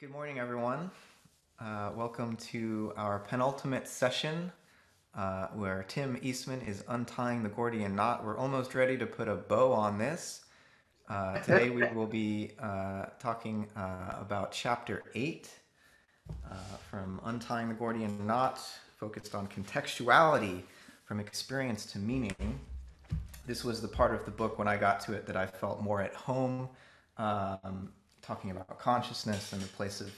Good morning, everyone. Uh, welcome to our penultimate session uh, where Tim Eastman is untying the Gordian knot. We're almost ready to put a bow on this. Uh, today we will be uh, talking uh, about chapter 8 uh, from Untying the Gordian Knot, focused on contextuality from experience to meaning. This was the part of the book when I got to it that I felt more at home. Um, talking about consciousness and the place of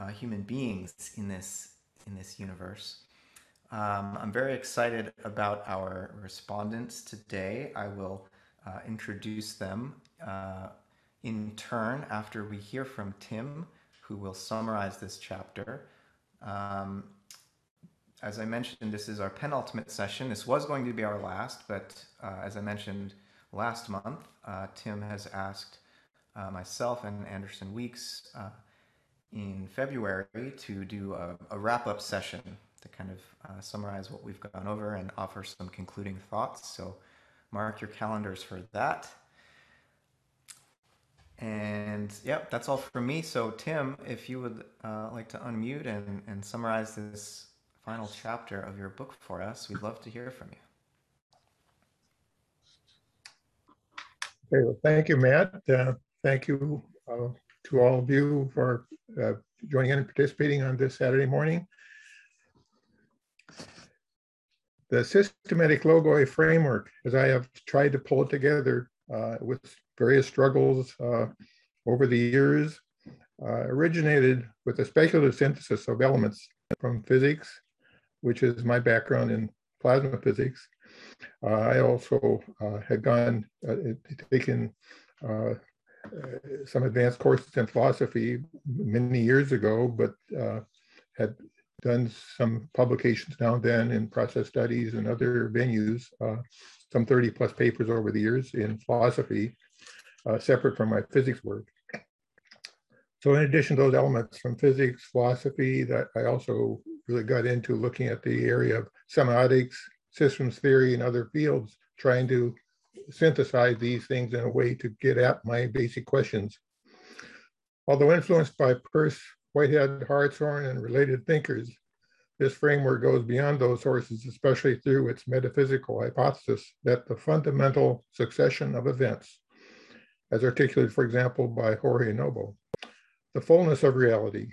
uh, human beings in this in this universe. Um, I'm very excited about our respondents today. I will uh, introduce them uh, in turn after we hear from Tim, who will summarize this chapter. Um, as I mentioned, this is our penultimate session. This was going to be our last, but uh, as I mentioned last month, uh, Tim has asked uh, myself and Anderson Weeks uh, in February to do a, a wrap up session to kind of uh, summarize what we've gone over and offer some concluding thoughts. So mark your calendars for that. And yep, that's all from me. So, Tim, if you would uh, like to unmute and, and summarize this final chapter of your book for us, we'd love to hear from you. Okay, well, thank you, Matt. Uh, thank you uh, to all of you for uh, joining in and participating on this Saturday morning. The systematic logoi framework, as I have tried to pull it together uh, with various struggles uh, over the years, uh, originated with a speculative synthesis of elements from physics, which is my background in plasma physics. Uh, I also had gone, taken uh, some advanced courses in philosophy many years ago, but uh, had done some publications now and then in process studies and other venues, uh, some 30 plus papers over the years in philosophy, uh, separate from my physics work. So in addition to those elements from physics, philosophy, that I also really got into looking at the area of semiotics, systems theory, and other fields, trying to synthesize these things in a way to get at my basic questions. Although influenced by Peirce, Whitehead, Hartshorne, and related thinkers, this framework goes beyond those sources, especially through its metaphysical hypothesis that the fundamental succession of events, as articulated, for example, by Jorge Nobo, the fullness of reality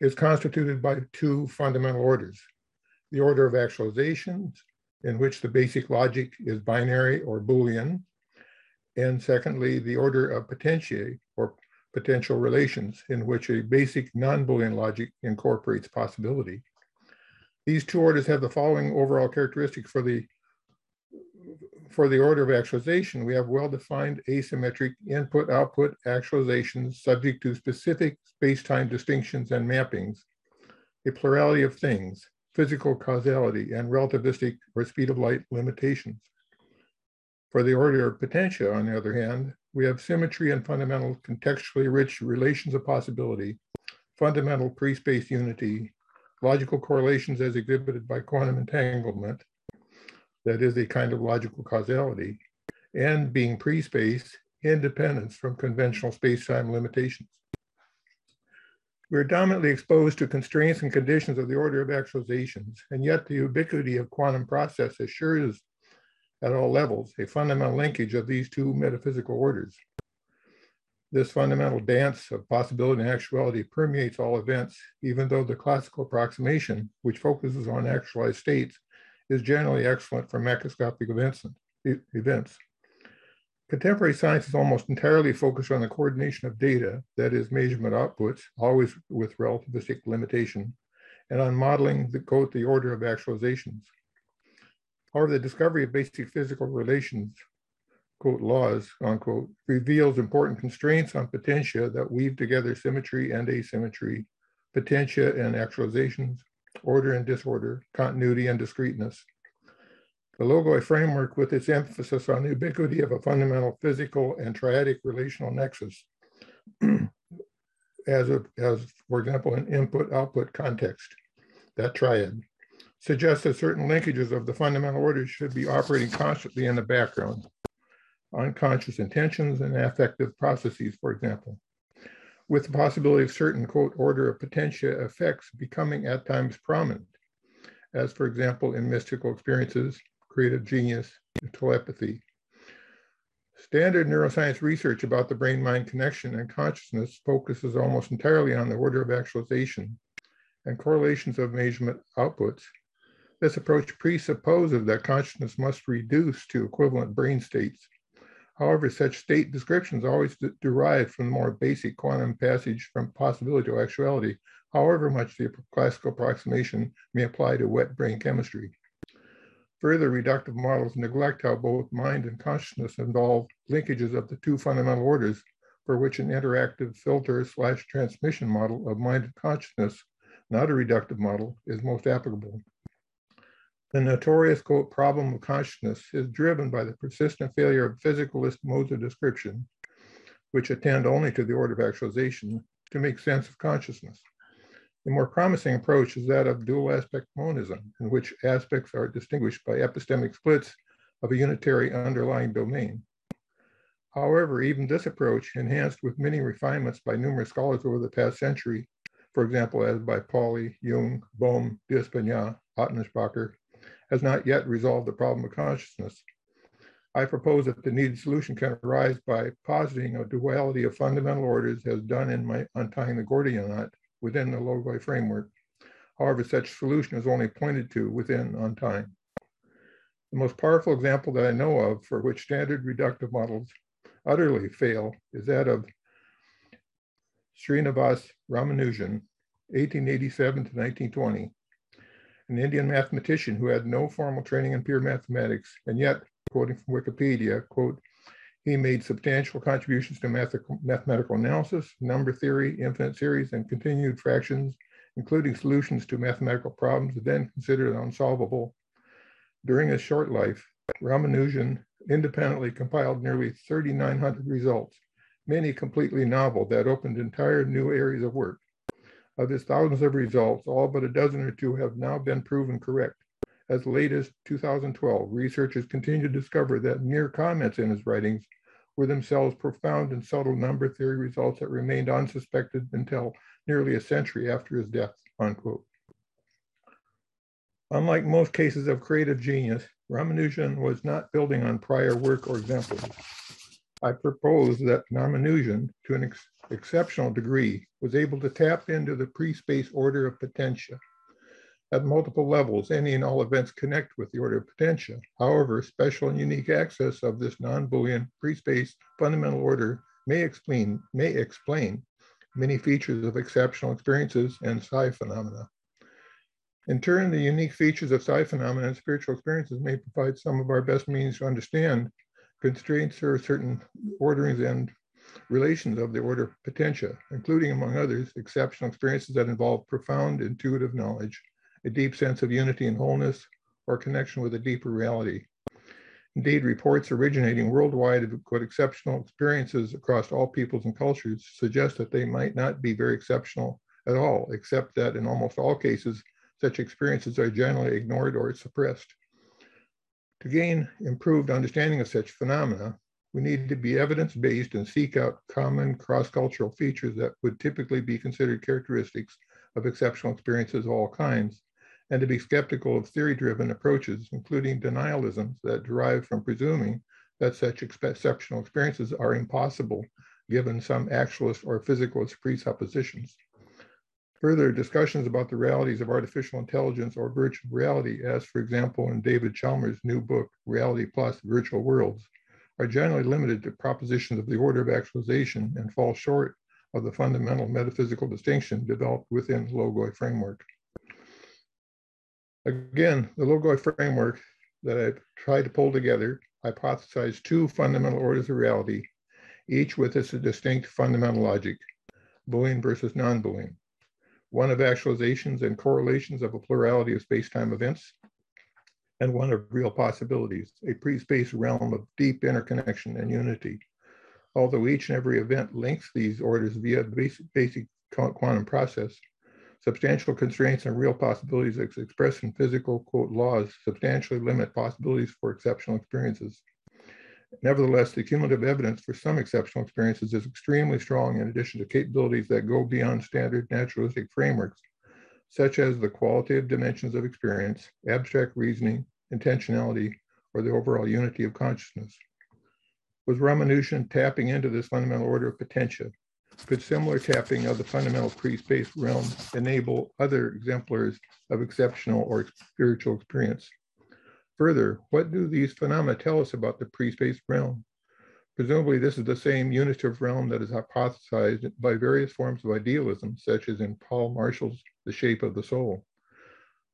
is constituted by two fundamental orders, the order of actualizations in which the basic logic is binary or Boolean. And secondly, the order of potentiae or potential relations in which a basic non-Boolean logic incorporates possibility. These two orders have the following overall characteristics for the for the order of actualization, we have well-defined asymmetric input-output actualizations subject to specific space-time distinctions and mappings, a plurality of things, physical causality, and relativistic or speed of light limitations. For the order of potentia, on the other hand, we have symmetry and fundamental contextually rich relations of possibility, fundamental pre-space unity, logical correlations as exhibited by quantum entanglement, that is a kind of logical causality, and being pre-space, independence from conventional space-time limitations. We're dominantly exposed to constraints and conditions of the order of actualizations, and yet the ubiquity of quantum process assures at all levels a fundamental linkage of these two metaphysical orders. This fundamental dance of possibility and actuality permeates all events, even though the classical approximation, which focuses on actualized states, is generally excellent for macroscopic events. events. Contemporary science is almost entirely focused on the coordination of data, that is measurement outputs, always with relativistic limitation, and on modeling the, quote, the order of actualizations. However, the discovery of basic physical relations, quote, laws, unquote, reveals important constraints on potentia that weave together symmetry and asymmetry, potentia and actualizations, order and disorder, continuity and discreteness, the Logoi framework, with its emphasis on the ubiquity of a fundamental physical and triadic relational nexus, as, a, as, for example, an input-output context, that triad, suggests that certain linkages of the fundamental orders should be operating constantly in the background. Unconscious intentions and affective processes, for example. with the possibility of certain, quote, order of potentia effects becoming at times prominent, as for example in mystical experiences, creative genius, and telepathy. Standard neuroscience research about the brain-mind connection and consciousness focuses almost entirely on the order of actualization and correlations of measurement outputs. This approach presupposes that consciousness must reduce to equivalent brain states However, such state descriptions always de derive from the more basic quantum passage from possibility to actuality, however much the classical approximation may apply to wet brain chemistry. Further, reductive models neglect how both mind and consciousness involve linkages of the two fundamental orders for which an interactive filter slash transmission model of mind and consciousness, not a reductive model, is most applicable. The notorious quote problem of consciousness is driven by the persistent failure of physicalist modes of description, which attend only to the order of actualization, to make sense of consciousness. The more promising approach is that of dual aspect monism, in which aspects are distinguished by epistemic splits of a unitary underlying domain. However, even this approach, enhanced with many refinements by numerous scholars over the past century, for example, as by Pauli, Jung, Bohm, D'Espagnat, Atmanspacher, has not yet resolved the problem of consciousness. I propose that the needed solution can arise by positing a duality of fundamental orders as done in my Untying the Gordian Knot within the Logoi framework. However, such solution is only pointed to within on time. The most powerful example that I know of for which standard reductive models utterly fail is that of Srinivas Ramanujan, 1887 to 1920, an Indian mathematician who had no formal training in pure mathematics, and yet, quoting from Wikipedia, quote, he made substantial contributions to mathematical analysis, number theory, infinite series, and continued fractions, including solutions to mathematical problems then considered unsolvable. During his short life, Ramanujan independently compiled nearly 3,900 results, many completely novel that opened entire new areas of work. Of his thousands of results, all but a dozen or two have now been proven correct. As late as 2012, researchers continue to discover that mere comments in his writings were themselves profound and subtle number theory results that remained unsuspected until nearly a century after his death, unquote. Unlike most cases of creative genius, Ramanujan was not building on prior work or examples. I propose that Ramanujan, to an ex exceptional degree, was able to tap into the pre-space order of potentia. At multiple levels, any and all events connect with the order of potentia. However, special and unique access of this non-Boolean pre-space fundamental order may explain, may explain many features of exceptional experiences and psi phenomena. In turn, the unique features of psi phenomena and spiritual experiences may provide some of our best means to understand constraints or certain orderings and relations of the order of potentia, including, among others, exceptional experiences that involve profound intuitive knowledge, a deep sense of unity and wholeness, or connection with a deeper reality. Indeed, reports originating worldwide of quote, exceptional experiences across all peoples and cultures suggest that they might not be very exceptional at all, except that in almost all cases, such experiences are generally ignored or suppressed. To gain improved understanding of such phenomena, we need to be evidence-based and seek out common cross-cultural features that would typically be considered characteristics of exceptional experiences of all kinds, and to be skeptical of theory-driven approaches, including denialisms that derive from presuming that such exceptional experiences are impossible given some actualist or physicalist presuppositions. Further, discussions about the realities of artificial intelligence or virtual reality, as for example in David Chalmers' new book, Reality Plus Virtual Worlds, are generally limited to propositions of the order of actualization and fall short of the fundamental metaphysical distinction developed within the Logoi framework. Again, the Logoi framework that I've tried to pull together hypothesized two fundamental orders of reality, each with its distinct fundamental logic, Boolean versus non-Boolean, one of actualizations and correlations of a plurality of space-time events, and one of real possibilities, a pre-space realm of deep interconnection and unity. Although each and every event links these orders via the basic, basic quantum process, substantial constraints and real possibilities expressed in physical quote laws substantially limit possibilities for exceptional experiences. Nevertheless, the cumulative evidence for some exceptional experiences is extremely strong in addition to capabilities that go beyond standard naturalistic frameworks, such as the qualitative dimensions of experience, abstract reasoning, intentionality, or the overall unity of consciousness. Was Ramanujan tapping into this fundamental order of potentia? Could similar tapping of the fundamental pre-space realm enable other exemplars of exceptional or spiritual experience? Further, what do these phenomena tell us about the pre-space realm? Presumably, this is the same unitive realm that is hypothesized by various forms of idealism, such as in Paul Marshall's The Shape of the Soul.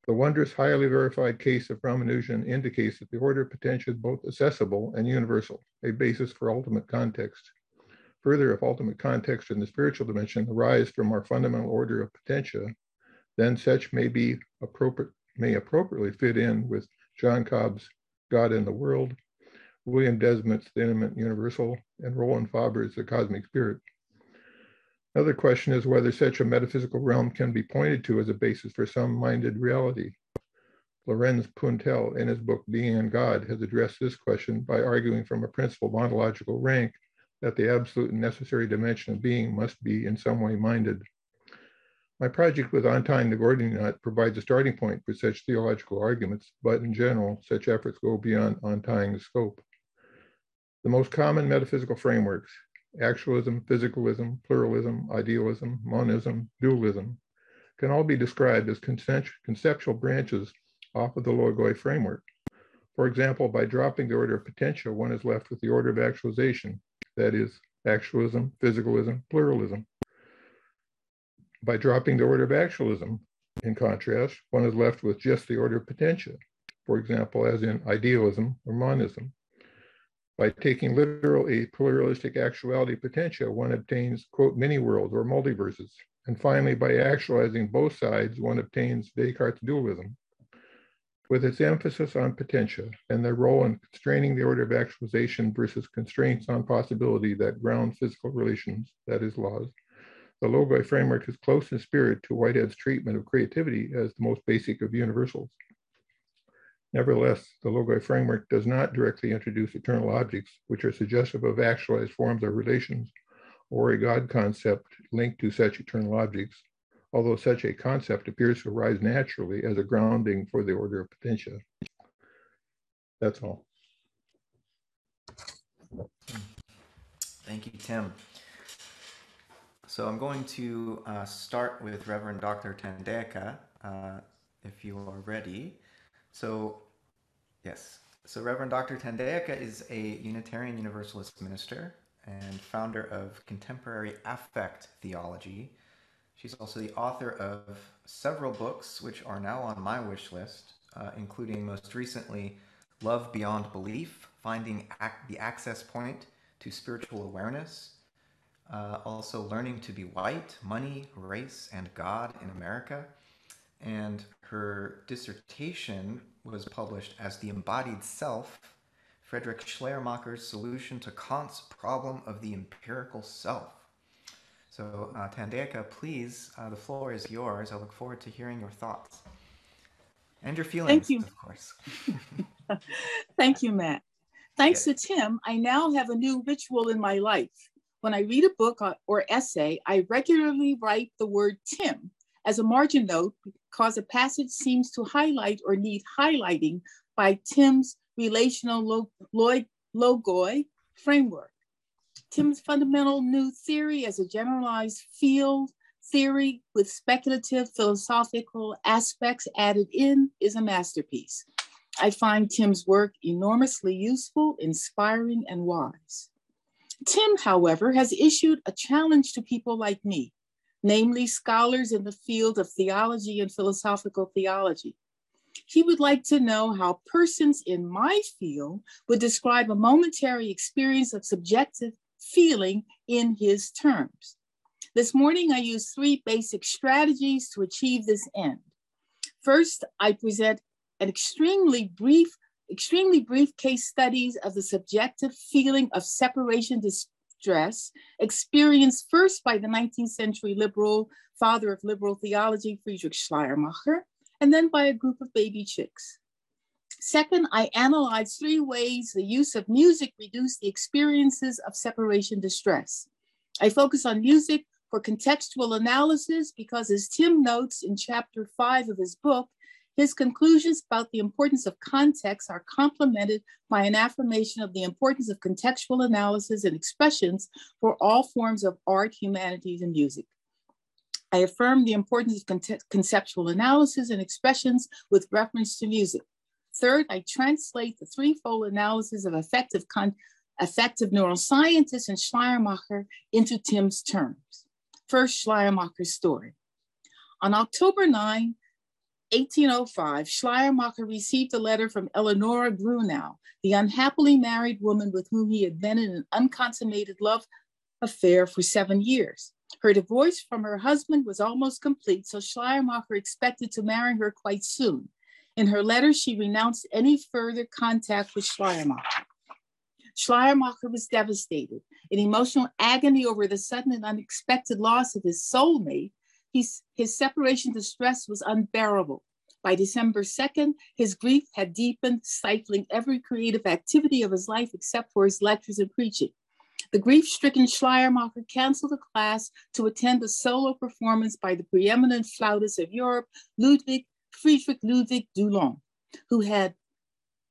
The wondrous, highly verified case of Ramanujan indicates that the order of potentia is both accessible and universal, a basis for ultimate context. Further, if ultimate context in the spiritual dimension arise from our fundamental order of potentia, then such may be appropriate may appropriately fit in with John Cobb's God in the World, William Desmond's The Intimate Universal, and Roland Faber's The Cosmic Spirit. Another question is whether such a metaphysical realm can be pointed to as a basis for some minded reality. Lorenz Puntel, in his book Being and God, has addressed this question by arguing from a principle of ontological rank that the absolute and necessary dimension of being must be in some way minded. My project with Untying the Gordian Knot provides a starting point for such theological arguments, but in general, such efforts go beyond untying the scope. The most common metaphysical frameworks, actualism, physicalism, pluralism, idealism, monism, dualism, can all be described as conceptual branches off of the Logoi framework. For example, by dropping the order of potential, one is left with the order of actualization, that is, actualism, physicalism, pluralism. By dropping the order of actualism, in contrast, one is left with just the order of potentia, for example, as in idealism or monism. By taking literal a pluralistic actuality potentia, one obtains, quote, many worlds or multiverses. And finally, by actualizing both sides, one obtains Descartes' dualism. With its emphasis on potential and their role in constraining the order of actualization versus constraints on possibility that ground physical relations, that is, laws, the Logoi framework is close in spirit to Whitehead's treatment of creativity as the most basic of universals. Nevertheless, the Logoi framework does not directly introduce eternal objects, which are suggestive of actualized forms of relations or a God concept linked to such eternal objects, although such a concept appears to arise naturally as a grounding for the order of potentia. That's all. Thank you, Tim. So I'm going to uh, start with Reverend Dr. Thandeka, uh, if you are ready. So Yes. So Reverend Dr. Thandeka is a Unitarian Universalist minister and founder of Contemporary Affect Theology. She's also the author of several books, which are now on my wish list, uh, including most recently Love Beyond Belief Finding Ac- the Access Point to Spiritual Awareness. Uh, also, Learning to be White Money, Race, and God in America. And her dissertation was published as The Embodied Self, Friedrich Schleiermacher's solution to Kant's problem of the empirical self. So, uh, Thandeka, please, uh, the floor is yours. I look forward to hearing your thoughts and your feelings, Thank you. of course. Thank you, Matt. Thanks yes. to Tim, I now have a new ritual in my life. When I read a book uh, or essay, I regularly write the word Tim as a margin note because a passage seems to highlight or need highlighting by Tim's relational logoi framework. Tim's fundamental new theory as a generalized field theory with speculative philosophical aspects added in is a masterpiece. I find Tim's work enormously useful, inspiring, and wise. Tim, however, has issued a challenge to people like me namely scholars in the field of theology and philosophical theology. He would like to know how persons in my field would describe a momentary experience of subjective feeling in his terms. This morning, I used three basic strategies to achieve this end. First, I present an extremely brief, extremely brief case studies of the subjective feeling of separation distress experienced first by the 19th century liberal, father of liberal theology, Friedrich Schleiermacher, and then by a group of baby chicks. Second, I analyzed three ways the use of music reduced the experiences of separation distress. I focus on music for contextual analysis because, as Tim notes in chapter five of his book, his conclusions about the importance of context are complemented by an affirmation of the importance of contextual analysis and expressions for all forms of art, humanities, and music. I affirm the importance of conceptual analysis and expressions with reference to music. Third, I translate the threefold analysis of affective, affective neuroscientists and Schleiermacher into Tim's terms. First, Schleiermacher's story. On October 9, 1805, Schleiermacher received a letter from Eleonora Grunow, the unhappily married woman with whom he had been in an unconsummated love affair for seven years. Her divorce from her husband was almost complete, so Schleiermacher expected to marry her quite soon. In her letter, she renounced any further contact with Schleiermacher. Schleiermacher was devastated. In emotional agony over the sudden and unexpected loss of his soulmate, He's, his separation distress was unbearable. By December 2nd, his grief had deepened, stifling every creative activity of his life except for his lectures and preaching. The grief stricken Schleiermacher canceled a class to attend a solo performance by the preeminent flautist of Europe, Ludwig Friedrich Ludwig Dulon, who had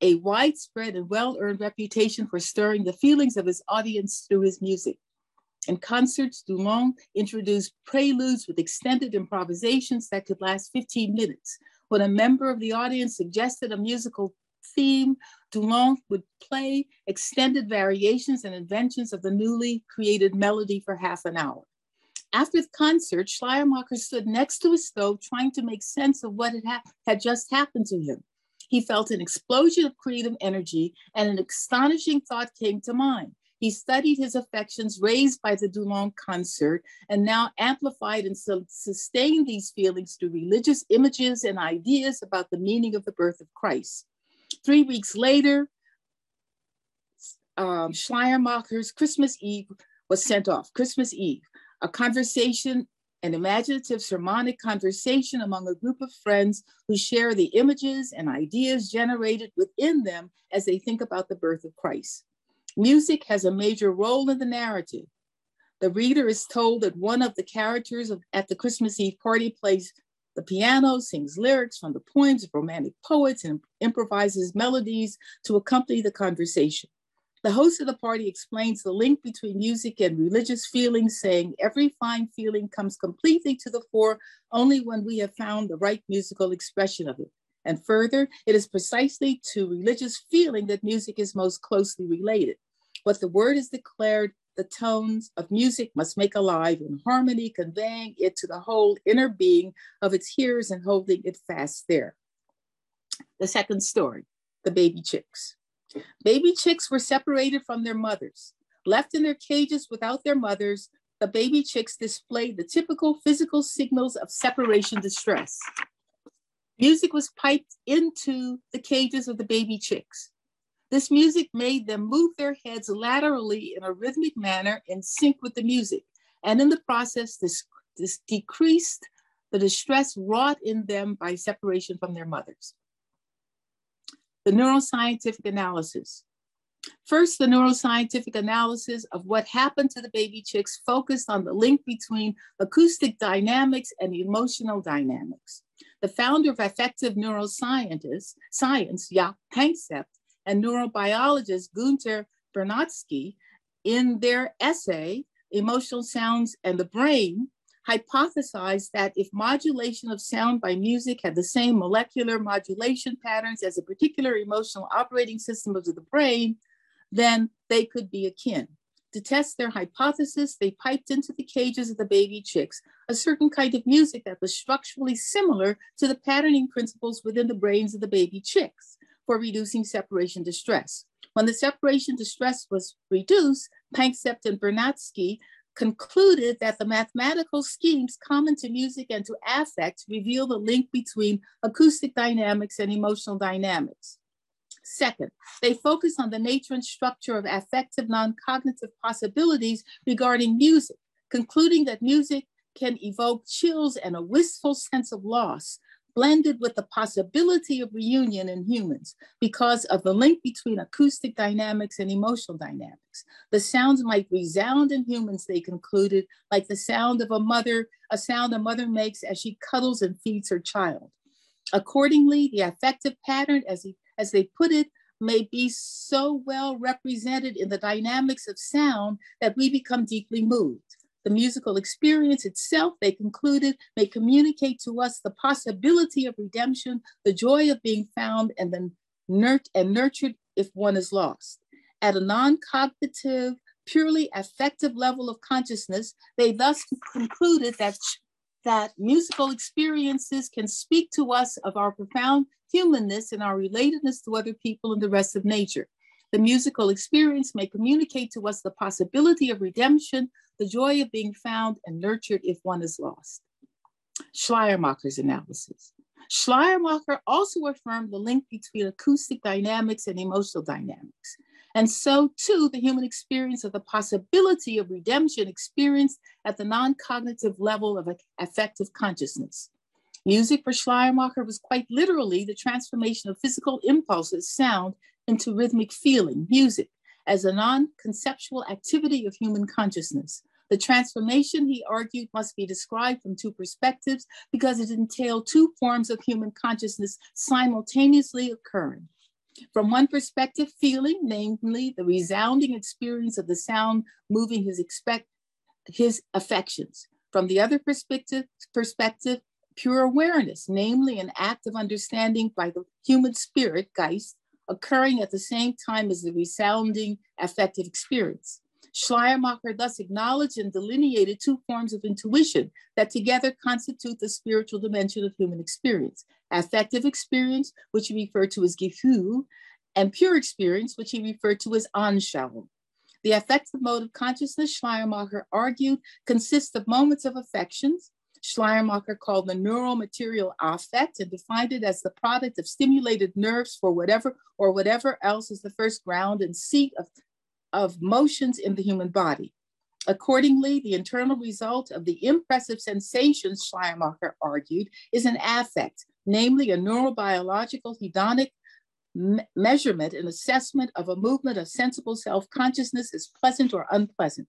a widespread and well earned reputation for stirring the feelings of his audience through his music. In concerts, Dulon introduced preludes with extended improvisations that could last 15 minutes. When a member of the audience suggested a musical theme, Dulon would play extended variations and inventions of the newly created melody for half an hour. After the concert, Schleiermacher stood next to his stove trying to make sense of what had, ha had just happened to him. He felt an explosion of creative energy and an astonishing thought came to mind. He studied his affections raised by the Dulon concert and now amplified and sustained these feelings through religious images and ideas about the meaning of the birth of Christ. Three weeks later, um, Schleiermacher's Christmas Eve was sent off. Christmas Eve, a conversation, an imaginative sermonic conversation among a group of friends who share the images and ideas generated within them as they think about the birth of Christ. Music has a major role in the narrative. The reader is told that one of the characters of, at the Christmas Eve party plays the piano, sings lyrics from the poems of romantic poets, and improvises melodies to accompany the conversation. The host of the party explains the link between music and religious feelings, saying every fine feeling comes completely to the fore only when we have found the right musical expression of it. And further, it is precisely to religious feeling that music is most closely related. What the word is declared, the tones of music must make alive in harmony, conveying it to the whole inner being of its hearers and holding it fast there. The second story, the baby chicks. Baby chicks were separated from their mothers. Left in their cages without their mothers, the baby chicks displayed the typical physical signals of separation distress. Music was piped into the cages of the baby chicks. This music made them move their heads laterally in a rhythmic manner in sync with the music. And in the process, this, this decreased the distress wrought in them by separation from their mothers. The neuroscientific analysis. First, the neuroscientific analysis of what happened to the baby chicks focused on the link between acoustic dynamics and emotional dynamics. The founder of affective neuroscience, science, Jaak Panksepp, and neurobiologist Gunter Bernatzky, in their essay, Emotional Sounds and the Brain, hypothesized that if modulation of sound by music had the same molecular modulation patterns as a particular emotional operating system of the brain, then they could be akin. To test their hypothesis, they piped into the cages of the baby chicks a certain kind of music that was structurally similar to the patterning principles within the brains of the baby chicks for reducing separation distress. When the separation distress was reduced, Panksepp and Bernatzky concluded that the mathematical schemes common to music and to affect reveal the link between acoustic dynamics and emotional dynamics. Second, they focus on the nature and structure of affective non-cognitive possibilities regarding music, concluding that music can evoke chills and a wistful sense of loss, blended with the possibility of reunion in humans because of the link between acoustic dynamics and emotional dynamics. The sounds might resound in humans, they concluded, like the sound of a mother, a sound a mother makes as she cuddles and feeds her child. Accordingly, the affective pattern, as, he, as they put it, may be so well represented in the dynamics of sound that we become deeply moved. The musical experience itself, they concluded, may communicate to us the possibility of redemption, the joy of being found, and then nurt- and nurtured if one is lost. At a non-cognitive, purely affective level of consciousness, they thus concluded that, that musical experiences can speak to us of our profound humanness and our relatedness to other people and the rest of nature. The musical experience may communicate to us the possibility of redemption, the joy of being found and nurtured if one is lost. Schleiermacher's analysis. Schleiermacher also affirmed the link between acoustic dynamics and emotional dynamics. And so, too, the human experience of the possibility of redemption experienced at the non cognitive level of affective consciousness. Music for Schleiermacher was quite literally the transformation of physical impulses, sound, into rhythmic feeling, music, as a non conceptual activity of human consciousness. The transformation, he argued, must be described from two perspectives because it entailed two forms of human consciousness simultaneously occurring. From one perspective, feeling, namely the resounding experience of the sound moving his expect his affections. From the other perspective, perspective, pure awareness, namely an act of understanding by the human spirit, Geist, occurring at the same time as the resounding affective experience. Schleiermacher thus acknowledged and delineated two forms of intuition that together constitute the spiritual dimension of human experience affective experience, which he referred to as Gefühl, and pure experience, which he referred to as Anschauung. The affective mode of consciousness, Schleiermacher argued, consists of moments of affections, Schleiermacher called the neural material affect and defined it as the product of stimulated nerves for whatever or whatever else is the first ground and seat of, of motions in the human body. Accordingly, the internal result of the impressive sensations, Schleiermacher argued, is an affect, namely a neurobiological hedonic me measurement and assessment of a movement of sensible self-consciousness as pleasant or unpleasant.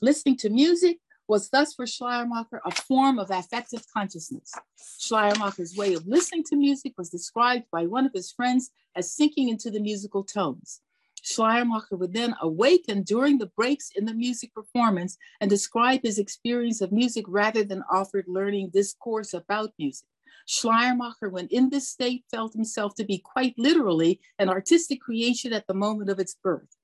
Listening to music was thus for Schleiermacher a form of affective consciousness. Schleiermacher's way of listening to music was described by one of his friends as sinking into the musical tones. Schleiermacher would then awaken during the breaks in the music performance and describe his experience of music rather than offered learning discourse about music. Schleiermacher, when in this state, felt himself to be quite literally an artistic creation at the moment of its birth.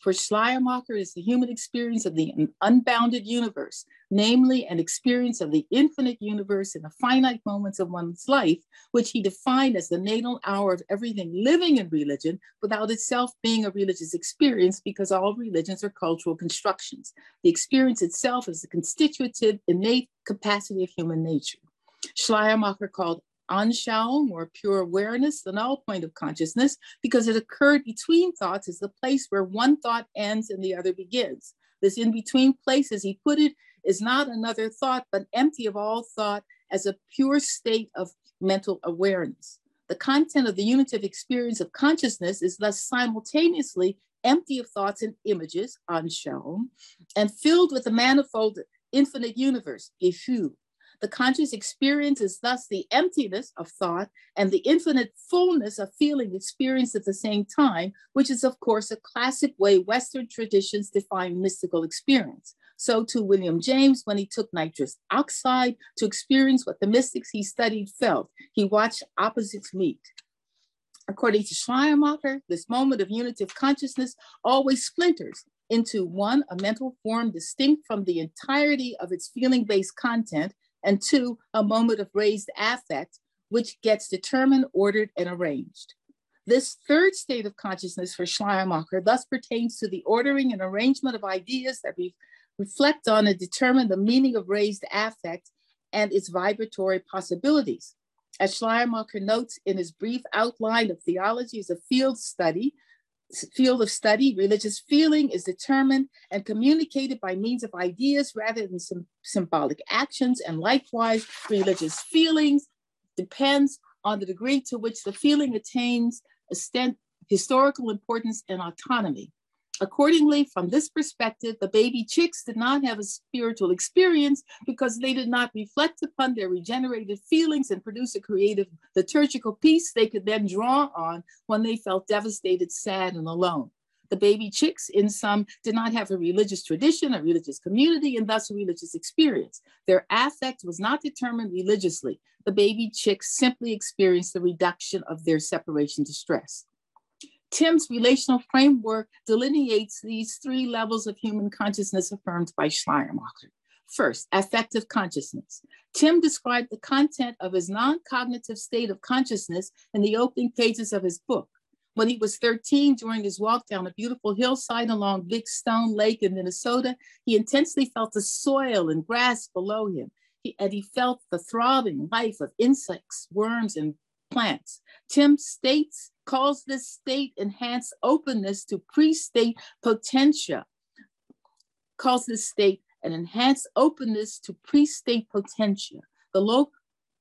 For Schleiermacher is the human experience of the unbounded universe, namely an experience of the infinite universe in the finite moments of one's life, which he defined as the natal hour of everything living in religion without itself being a religious experience because all religions are cultural constructions. The experience itself is the constitutive, innate capacity of human nature. Schleiermacher called Anschauung or pure awareness, the null point of consciousness, because it occurred between thoughts is the place where one thought ends and the other begins. This in between place, as he put it, is not another thought, but empty of all thought as a pure state of mental awareness. The content of the unitive experience of consciousness is thus simultaneously empty of thoughts and images, Anschauung, and filled with the manifold infinite universe, Gefühl, the conscious experience is thus the emptiness of thought and the infinite fullness of feeling experienced at the same time, which is, of course, a classic way Western traditions define mystical experience. So too William James, when he took nitrous oxide to experience what the mystics he studied felt, he watched opposites meet. According to Schleiermacher, this moment of unitive consciousness always splinters into one, a mental form distinct from the entirety of its feeling based content, and two, a moment of raised affect, which gets determined, ordered, and arranged. This third state of consciousness for Schleiermacher thus pertains to the ordering and arrangement of ideas that we reflect on and determine the meaning of raised affect and its vibratory possibilities. As Schleiermacher notes in his brief outline of theology as a field study, field of study, religious feeling is determined and communicated by means of ideas rather than some symbolic actions. And likewise, religious feelings depends on the degree to which the feeling attains extent, historical importance and autonomy. Accordingly, from this perspective, the baby chicks did not have a spiritual experience because they did not reflect upon their regenerated feelings and produce a creative liturgical piece they could then draw on when they felt devastated, sad, and alone. The baby chicks, in some, did not have a religious tradition, a religious community, and thus a religious experience. Their affect was not determined religiously. The baby chicks simply experienced the reduction of their separation distress. Tim's relational framework delineates these three levels of human consciousness affirmed by Schleiermacher. First, affective consciousness. Tim described the content of his non cognitive state of consciousness in the opening pages of his book. When he was 13, during his walk down a beautiful hillside along Big Stone Lake in Minnesota, he intensely felt the soil and grass below him. He, and he felt the throbbing life of insects, worms, and plants. Tim states calls this state enhanced openness to pre-space potentia, calls this state an enhanced openness to pre-space potentia. The log-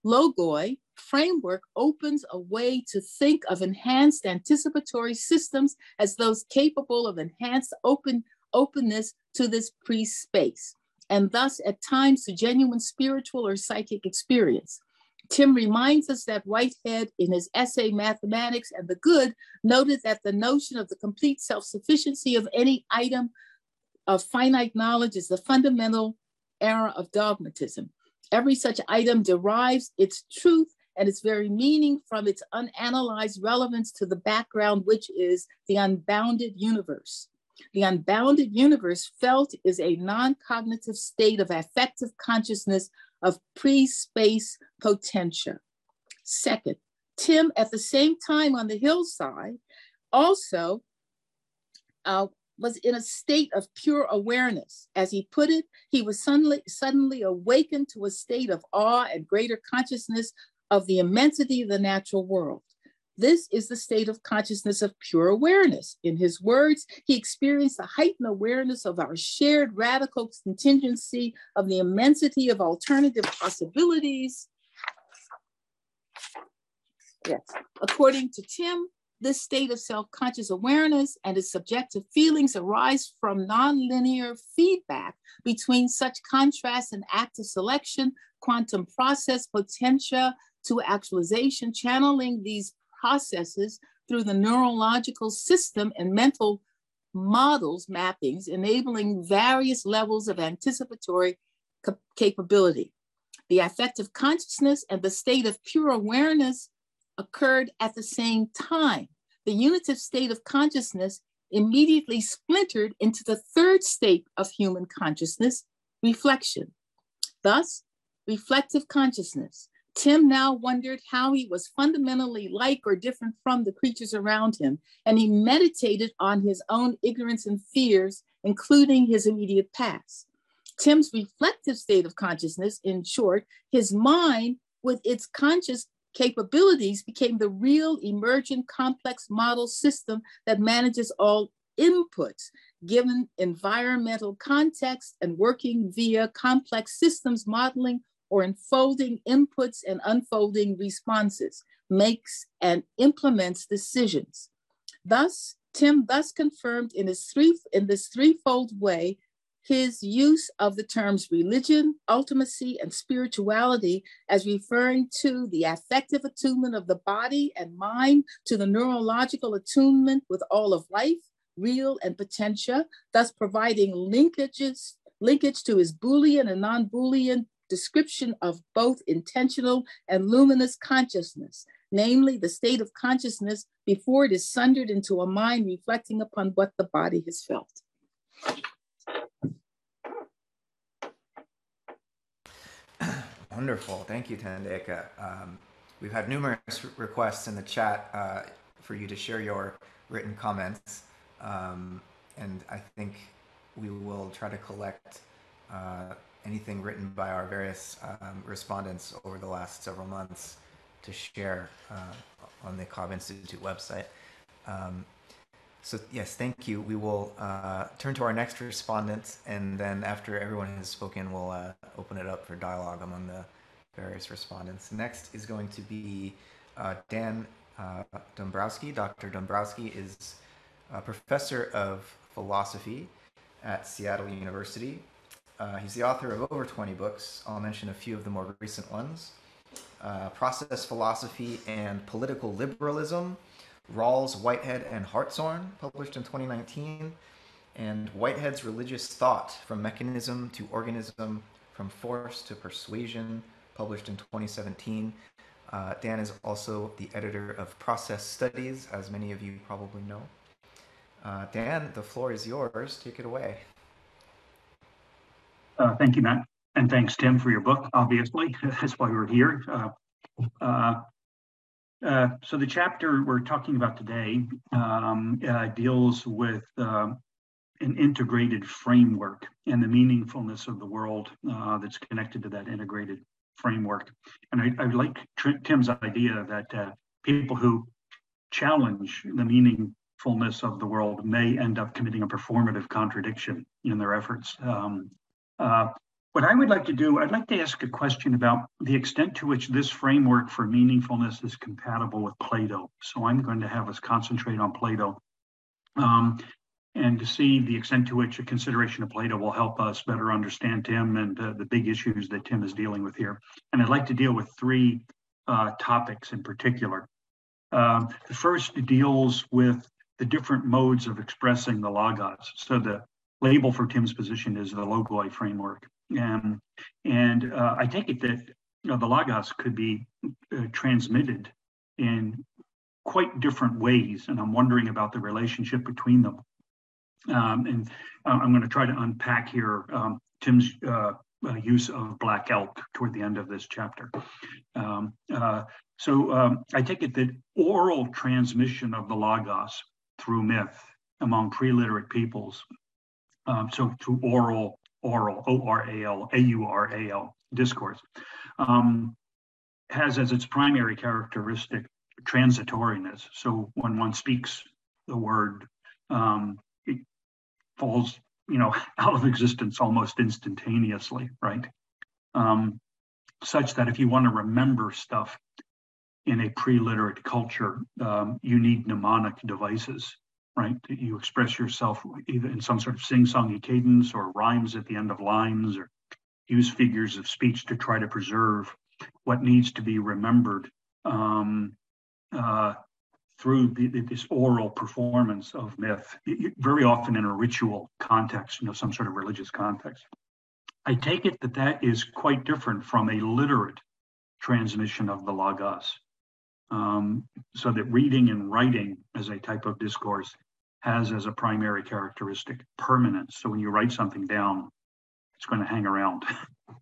logoi framework opens a way to think of enhanced anticipatory systems as those capable of enhanced open openness to this pre-space, and thus at times to genuine spiritual or psychic experience. Tim reminds us that Whitehead, in his essay Mathematics and the Good, noted that the notion of the complete self sufficiency of any item of finite knowledge is the fundamental error of dogmatism. Every such item derives its truth and its very meaning from its unanalyzed relevance to the background, which is the unbounded universe. The unbounded universe felt is a non cognitive state of affective consciousness of pre space potential. Second, Tim, at the same time on the hillside, also uh, was in a state of pure awareness. As he put it, he was suddenly, suddenly awakened to a state of awe and greater consciousness of the immensity of the natural world. This is the state of consciousness of pure awareness. In his words, he experienced a heightened awareness of our shared radical contingency of the immensity of alternative possibilities. Yes. According to Tim, this state of self conscious awareness and its subjective feelings arise from nonlinear feedback between such contrast and active selection, quantum process, potential to actualization, channeling these processes through the neurological system and mental models mappings, enabling various levels of anticipatory capability. The affective consciousness and the state of pure awareness occurred at the same time. The unitive state of consciousness immediately splintered into the third state of human consciousness, reflection. Thus, reflective consciousness, Tim now wondered how he was fundamentally like or different from the creatures around him, and he meditated on his own ignorance and fears, including his immediate past. Tim's reflective state of consciousness, in short, his mind with its conscious capabilities became the real emergent complex model system that manages all inputs given environmental context and working via complex systems modeling or enfolding inputs and unfolding responses, makes and implements decisions. Thus, Tim thus confirmed in, his three, in this threefold way his use of the terms religion, ultimacy, and spirituality as referring to the affective attunement of the body and mind to the neurological attunement with all of life, real and potential, thus providing linkages, linkage to his Boolean and non-Boolean description of both intentional and luminous consciousness, namely the state of consciousness before it is sundered into a mind reflecting upon what the body has felt. Wonderful. Thank you, Thandeka. Um, we've had numerous requests in the chat uh, for you to share your written comments. Um, and I think we will try to collect uh, anything written by our various um, respondents over the last several months to share uh, on the Cobb Institute website. Um, so yes, thank you. We will uh, turn to our next respondent, and then after everyone has spoken, we'll uh, open it up for dialogue among the various respondents. Next is going to be uh, Dan uh, Dombrowski. Dr. Dombrowski is a professor of philosophy at Seattle University. Uh, he's the author of over 20 books. I'll mention a few of the more recent ones. Uh, Process Philosophy and Political Liberalism, Rawls, Whitehead, and Hartshorne, published in 2019, and Whitehead's Religious Thought From Mechanism to Organism, From Force to Persuasion, published in 2017. Uh, Dan is also the editor of Process Studies, as many of you probably know. Uh, Dan, the floor is yours. Take it away. Uh, thank you, Matt. And thanks, Tim, for your book, obviously. That's why we're here. Uh, uh, uh, so the chapter we're talking about today um, uh, deals with uh, an integrated framework and the meaningfulness of the world uh, that's connected to that integrated framework. And I, I like Tim's idea that people who challenge the meaningfulness of the world may end up committing a performative contradiction in their efforts. Um, uh, what I would like to do, I'd like to ask a question about the extent to which this framework for meaningfulness is compatible with Plato. So I'm going to have us concentrate on Plato um, and to see the extent to which a consideration of Plato will help us better understand Tim and uh, the big issues that Tim is dealing with here. And I'd like to deal with three uh, topics in particular. Um, the first deals with the different modes of expressing the logos. So the label for Tim's position is the logoi framework. Um, and uh, I take it that you know, the logos could be uh, transmitted in quite different ways, and I'm wondering about the relationship between them. Um, and I'm going to try to unpack here um, Tim's uh, uh, use of Black Elk toward the end of this chapter. Um, uh, so um, I take it that oral transmission of the logos through myth among pre-literate peoples um, so through oral, oral, O-R-A-L, A-U-R-A-L, discourse, um, has as its primary characteristic transitoriness. So when one speaks the word, um, it falls, you know, out of existence almost instantaneously, right? Um, such that if you want to remember stuff in a pre-literate culture, um, you need mnemonic devices right? You express yourself either in some sort of sing-songy cadence or rhymes at the end of lines or use figures of speech to try to preserve what needs to be remembered um, uh, through the, this oral performance of myth, very often in a ritual context, you know, some sort of religious context. I take it that that is quite different from a literate transmission of the Logos. Um, so that reading and writing as a type of discourse has as a primary characteristic permanence. So when you write something down, it's going to hang around,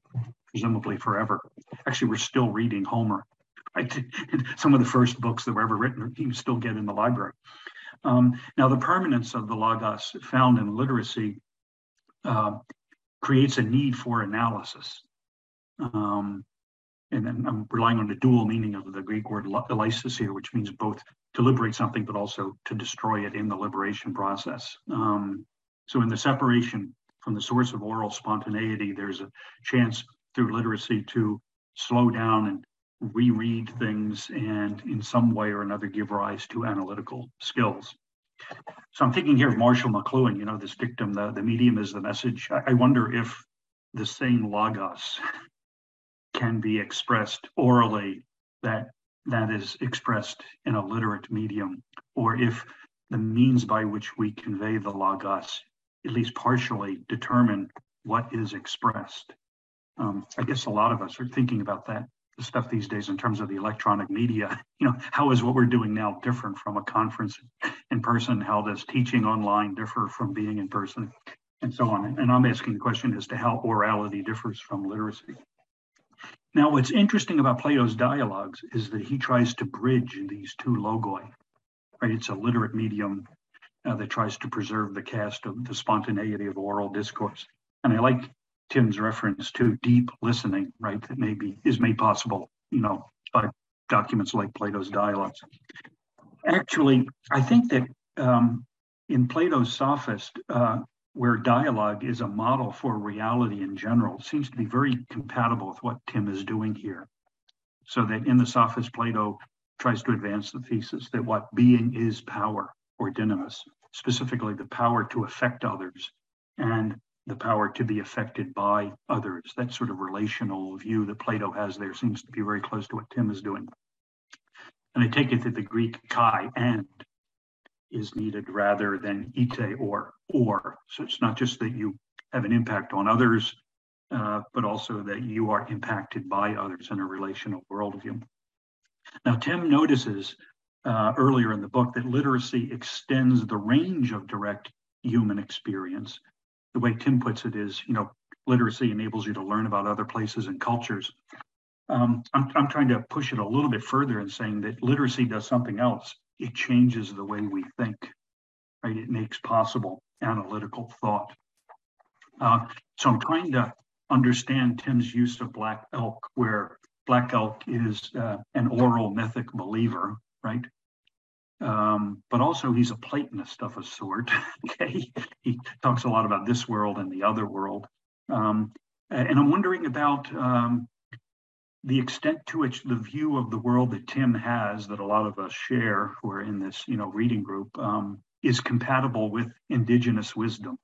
presumably forever. Actually, we're still reading Homer. Right? Some of the first books that were ever written, you still get in the library. Um, now, the permanence of the Logos found in literacy uh, creates a need for analysis. Um, and then I'm relying on the dual meaning of the Greek word lysis here, which means both to liberate something, but also to destroy it in the liberation process. Um, so in the separation from the source of oral spontaneity, there's a chance through literacy to slow down and reread things and in some way or another give rise to analytical skills. So I'm thinking here of Marshall McLuhan, you know, this dictum, the, the medium is the message. I, I wonder if the same logos can be expressed orally that that is expressed in a literate medium, or if the means by which we convey the logos, at least partially, determine what is expressed. Um, I guess a lot of us are thinking about that stuff these days in terms of the electronic media. You know, how is what we're doing now different from a conference in person? How does teaching online differ from being in person? And so on. And I'm asking the question as to how orality differs from literacy. Now, what's interesting about Plato's dialogues is that he tries to bridge these two logoi. Right? It's a literate medium uh, that tries to preserve the cast of the spontaneity of oral discourse. And I like Tim's reference to deep listening, right? That maybe is made possible, you know, by documents like Plato's dialogues. Actually, I think that um, in Plato's Sophist, uh, where dialogue is a model for reality in general, seems to be very compatible with what Tim is doing here. So that in the Sophist, Plato tries to advance the thesis that what being is power or dynamis, specifically the power to affect others and the power to be affected by others. That sort of relational view that Plato has there seems to be very close to what Tim is doing. And I take it that the Greek kai and is needed rather than ite or or. So it's not just that you have an impact on others, uh, but also that you are impacted by others in a relational worldview. Now, Tim notices uh, earlier in the book that literacy extends the range of direct human experience. The way Tim puts it is, you know, literacy enables you to learn about other places and cultures. Um, I'm, I'm trying to push it a little bit further and saying that literacy does something else. It changes the way we think, right? It makes possible analytical thought. Uh, so I'm trying to understand Tim's use of Black Elk, where Black Elk is uh, an oral mythic believer, right? Um, but also he's a Platonist of a sort. okay, he talks a lot about this world and the other world, um, and I'm wondering about um, the extent to which the view of the world that Tim has, that a lot of us share who are in this, you know, reading group, um, is compatible with indigenous wisdom,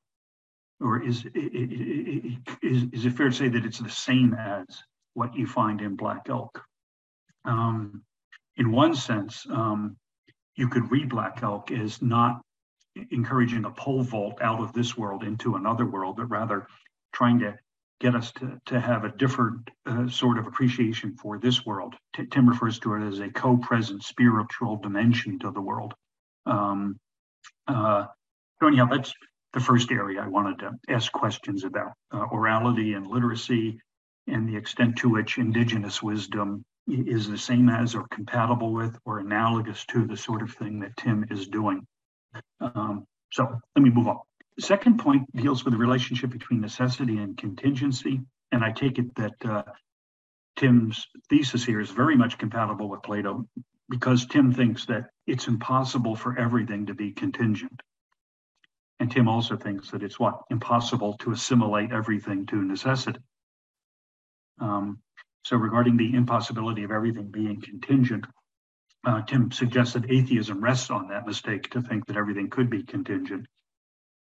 or is, is is it fair to say that it's the same as what you find in Black Elk? Um, in one sense, um, you could read Black Elk as not encouraging a pole vault out of this world into another world, but rather trying to get us to, to have a different uh, sort of appreciation for this world. T- Tim refers to it as a co-present spiritual dimension to the world. Um, uh, so anyhow, that's the first area I wanted to ask questions about uh, orality and literacy and the extent to which indigenous wisdom is the same as or compatible with or analogous to the sort of thing that Tim is doing. Um, so let me move on. The second point deals with the relationship between necessity and contingency. And I take it that uh, Tim's thesis here is very much compatible with Plato because Tim thinks that it's impossible for everything to be contingent. And Tim also thinks that it's what? Impossible to assimilate everything to necessity. Um, so, regarding the impossibility of everything being contingent, uh, Tim suggests that atheism rests on that mistake to think that everything could be contingent.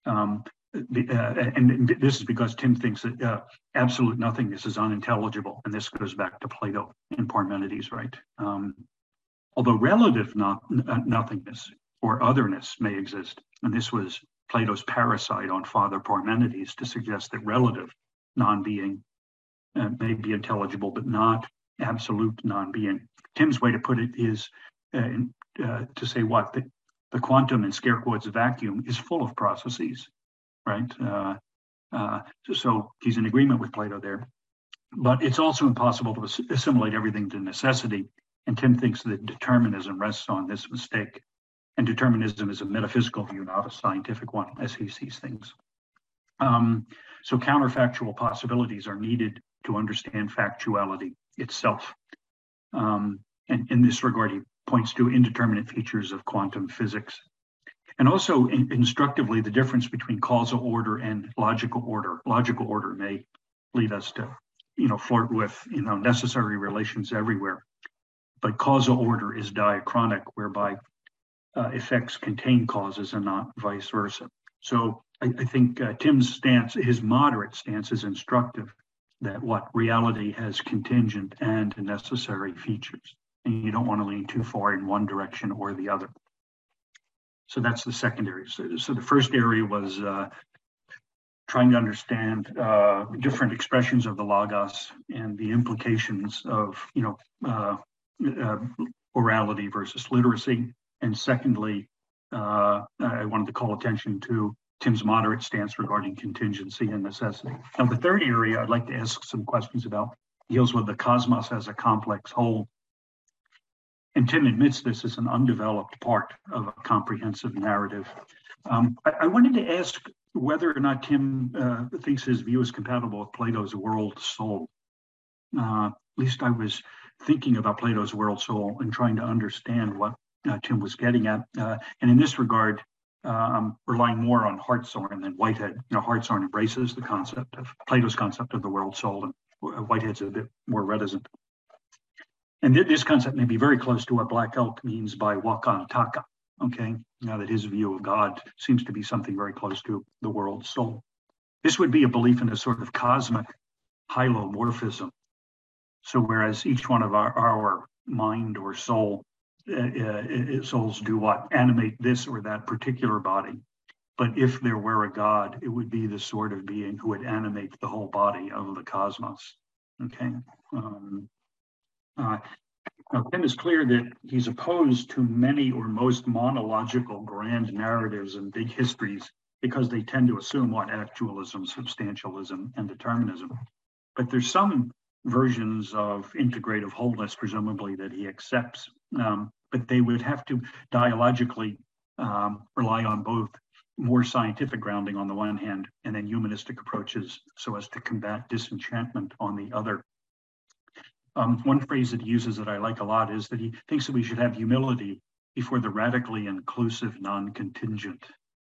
Um, uh, and this is because Tim thinks that uh, absolute nothingness is unintelligible, and this goes back to Plato in Parmenides, right? Um, although relative not, uh, nothingness or otherness may exist, and this was Plato's parricide on Father Parmenides to suggest that relative non-being uh, may be intelligible, but not absolute non-being. Tim's way to put it is uh, uh, to say what the, the quantum in scare quotes vacuum is full of processes, right? Uh, uh, so he's in agreement with Plato there. But it's also impossible to assimilate everything to necessity. And Tim thinks that determinism rests on this mistake. And determinism is a metaphysical view, not a scientific one, as he sees things. Um, so counterfactual possibilities are needed to understand factuality itself. Um, and in this regard, he points to indeterminate features of quantum physics. And also in, instructively, the difference between causal order and logical order. Logical order may lead us to, you know, flirt with, you know, necessary relations everywhere. But causal order is diachronic, whereby uh, effects contain causes and not vice versa. So I, I think uh, Tim's stance, his moderate stance, is instructive that what reality has contingent and necessary features and you don't want to lean too far in one direction or the other. So that's the secondary. So, so the first area was uh, trying to understand uh, different expressions of the logos and the implications of, you know, uh, uh orality versus literacy. And secondly, uh, I wanted to call attention to Tim's moderate stance regarding contingency and necessity. Now, the third area I'd like to ask some questions about deals with the cosmos as a complex whole and Tim admits this is an undeveloped part of a comprehensive narrative. Um, I, I, wanted to ask whether or not Tim uh, thinks his view is compatible with Plato's world soul. Uh, at least I was thinking about Plato's world soul and trying to understand what uh, Tim was getting at. Uh, and in this regard, um, relying more on Hartshorne than Whitehead. You know, Hartshorne embraces the concept of Plato's concept of the world soul, and Whitehead's a bit more reticent. And th this concept may be very close to what Black Elk means by Wakan Tanka, okay? Now that his view of God seems to be something very close to the world soul. This would be a belief in a sort of cosmic hylomorphism. So whereas each one of our, our mind or soul uh, uh, souls do what? Animate this or that particular body. But if there were a God, it would be the sort of being who would animate the whole body of the cosmos. Okay. Um, uh, now, Tim is clear that he's opposed to many or most monological grand narratives and big histories because they tend to assume what actualism, substantialism, and determinism. But there's some versions of integrative wholeness, presumably, that he accepts. Um, but they would have to dialogically um, rely on both more scientific grounding on the one hand and then humanistic approaches so as to combat disenchantment on the other. Um, one phrase that he uses that I like a lot is that he thinks that we should have humility before the radically inclusive non-contingent.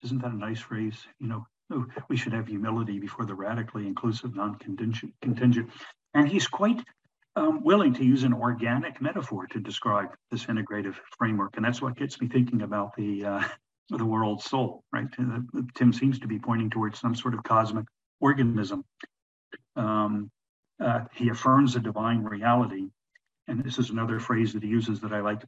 Isn't that a nice phrase? You know, oh, we should have humility before the radically inclusive non-contingent. Contingent. And he's quite um, willing to use an organic metaphor to describe this integrative framework. And that's what gets me thinking about the, uh, the world soul, right? Uh, Tim seems to be pointing towards some sort of cosmic organism. Um, uh, he affirms a divine reality. And this is another phrase that he uses that I like.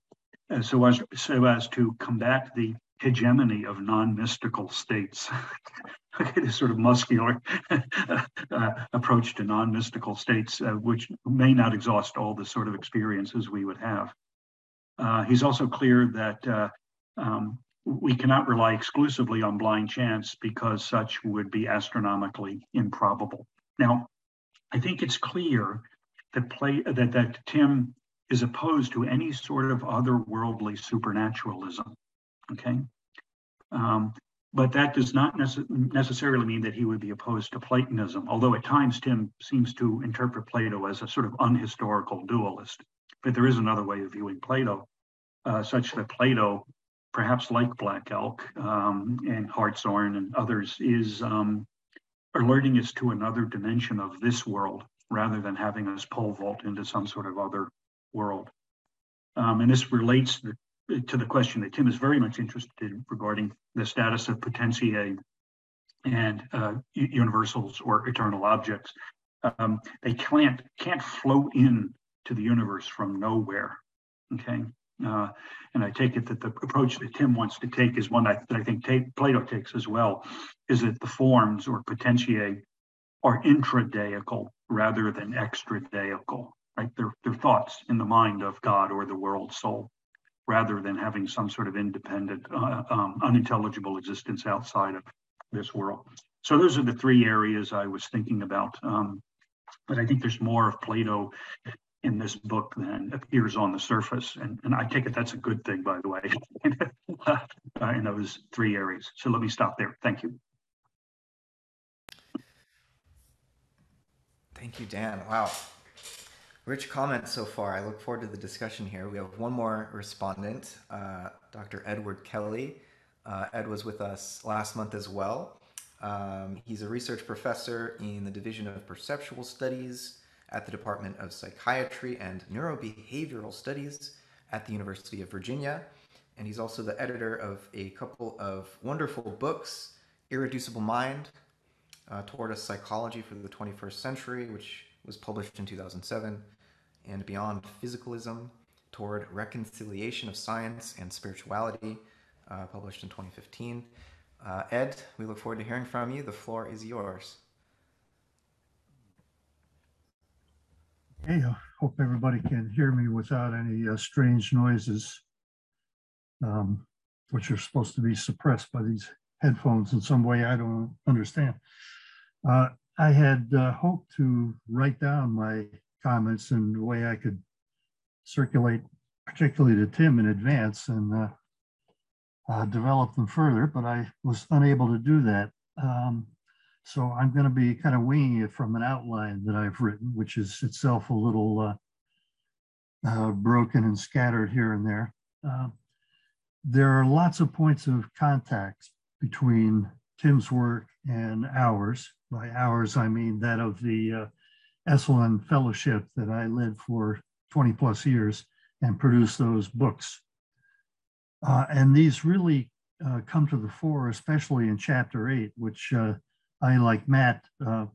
Uh, so, as, so as to combat the hegemony of non-mystical states. this sort of muscular uh, approach to non-mystical states, uh, which may not exhaust all the sort of experiences we would have. Uh, he's also clear that uh, um, we cannot rely exclusively on blind chance because such would be astronomically improbable. Now, I think it's clear that play that that Tim is opposed to any sort of otherworldly supernaturalism. Okay. Um, but that does not nece- necessarily mean that he would be opposed to Platonism, although at times Tim seems to interpret Plato as a sort of unhistorical dualist. But there is another way of viewing Plato, uh, such that Plato, perhaps like Black Elk um, and Hartshorne and others, is um, alerting us to another dimension of this world rather than having us pole vault into some sort of other world. Um, and this relates to the question that Tim is very much interested in regarding the status of potentiae and uh, universals or eternal objects. Um, they can't can't flow in to the universe from nowhere. Okay, uh, and I take it that the approach that Tim wants to take is one that, I think take, Plato takes as well, is that the forms or potentiae are intradeical rather than extradeical. Right, they're, they're thoughts in the mind of God or the world soul rather than having some sort of independent, uh, um, unintelligible existence outside of this world. So those are the three areas I was thinking about. Um, but I think there's more of Plato in this book than appears on the surface. And, and I take it that's a good thing, by the way, in those three areas. So let me stop there. Thank you. Thank you, Dan. Wow. Rich comments so far. I look forward to the discussion here. We have one more respondent, uh, Dr. Edward Kelly. Uh, Ed was with us last month as well. Um, he's a research professor in the Division of Perceptual Studies at the Department of Psychiatry and Neurobehavioral Studies at the University of Virginia. And he's also the editor of a couple of wonderful books Irreducible Mind, uh, Toward a Psychology for the 21st Century, which was published in 2007, and Beyond Physicalism Toward Reconciliation of Science and Spirituality, uh, published in 2015. Uh, Ed, we look forward to hearing from you. The floor is yours. Hey, I hope everybody can hear me without any uh, strange noises, um, which are supposed to be suppressed by these headphones in some way I don't understand. Uh, I had uh, hoped to write down my comments in a way I could circulate, particularly to Tim in advance and uh, uh, develop them further, but I was unable to do that. Um, so I'm going to be kind of winging it from an outline that I've written, which is itself a little uh, uh, broken and scattered here and there. Uh, there are lots of points of contact between Tim's work and ours. By ours, I mean that of the uh, Esalen Fellowship that I led for 20 plus years and produced those books. Uh, and these really uh, come to the fore, especially in chapter eight, which I, like Matt, uh,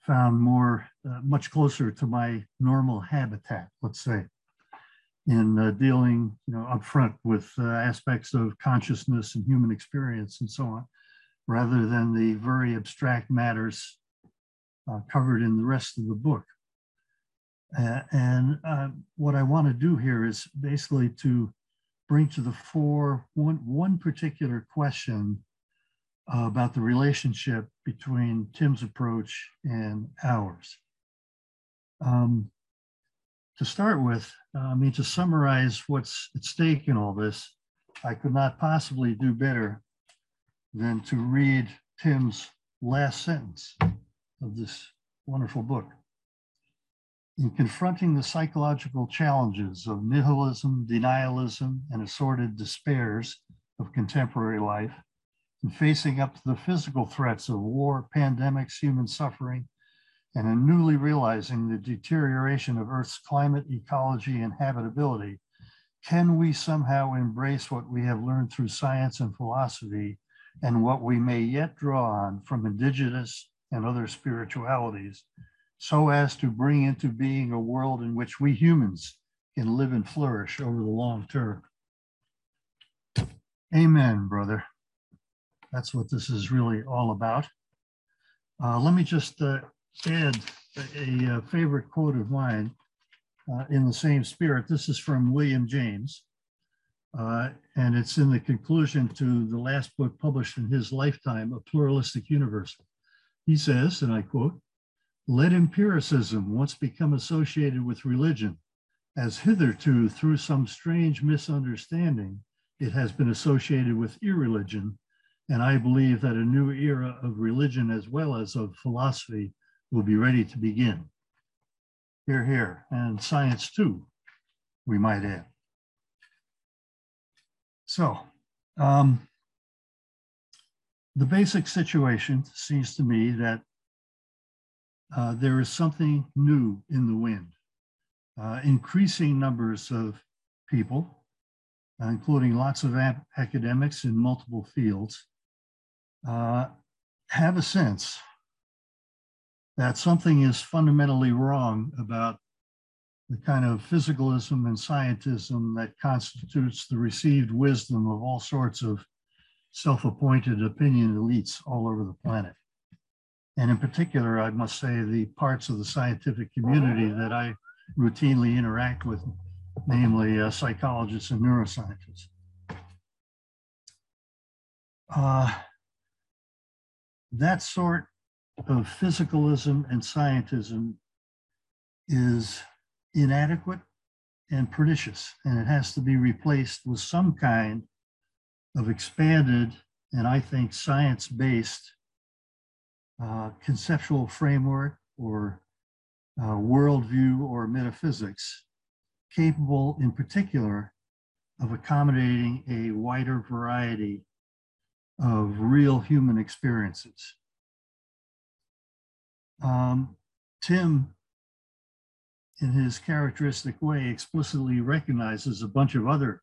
found more, uh, much closer to my normal habitat, let's say, in uh, dealing, you know, upfront with aspects of consciousness and human experience and so on, rather than the very abstract matters covered in the rest of the book. Uh, and uh, what I want to do here is basically to bring to the fore one, one particular question about the relationship between Tim's approach and ours. Um, to start with, I mean, to summarize what's at stake in all this, I could not possibly do better than to read Tim's last sentence of this wonderful book. In confronting the psychological challenges of nihilism, denialism, and assorted despairs of contemporary life, facing up to the physical threats of war, pandemics, human suffering, and in newly realizing the deterioration of Earth's climate, ecology, and habitability, can we somehow embrace what we have learned through science and philosophy and what we may yet draw on from indigenous and other spiritualities so as to bring into being a world in which we humans can live and flourish over the long term. Amen, brother. That's what this is really all about. Uh, let me just uh, add a, a, uh, favorite quote of mine uh, in the same spirit. This is from William James, uh, and it's in the conclusion to the last book published in his lifetime, A Pluralistic Universe. He says, and I quote, let empiricism once become associated with religion, as hitherto, through some strange misunderstanding, it has been associated with irreligion. And I believe that a new era of religion as well as of philosophy will be ready to begin. Here, here, and science too, we might add. So, um, the basic situation seems to me that uh, there is something new in the wind. Uh, increasing numbers of people, including lots of academics in multiple fields, uh, have a sense that something is fundamentally wrong about the kind of physicalism and scientism that constitutes the received wisdom of all sorts of self appointed opinion elites all over the planet. And in particular, I must say the parts of the scientific community that I routinely interact with, namely uh, psychologists and neuroscientists. Uh, that sort of physicalism and scientism is inadequate and pernicious, and it has to be replaced with some kind of expanded and I think science based uh, conceptual framework or uh, worldview or metaphysics capable in particular of accommodating a wider variety of real human experiences. Um, Tim, in his characteristic way, explicitly recognizes a bunch of other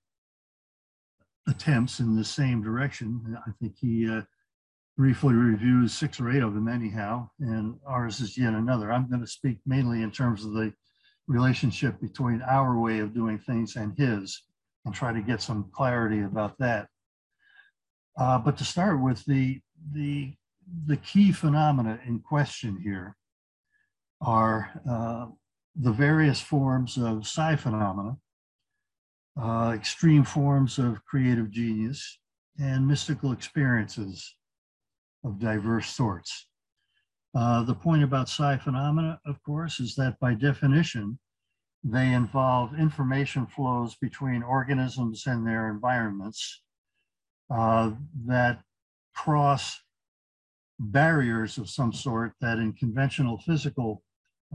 attempts in the same direction. I think he uh, briefly reviews six or eight of them anyhow, and ours is yet another. I'm going to speak mainly in terms of the relationship between our way of doing things and his and try to get some clarity about that. Uh, but to start with, the, the, the key phenomena in question here are uh, the various forms of psi phenomena, uh, extreme forms of creative genius, and mystical experiences of diverse sorts. Uh, the point about psi phenomena, of course, is that by definition, they involve information flows between organisms and their environments uh, that cross barriers of some sort that in conventional physical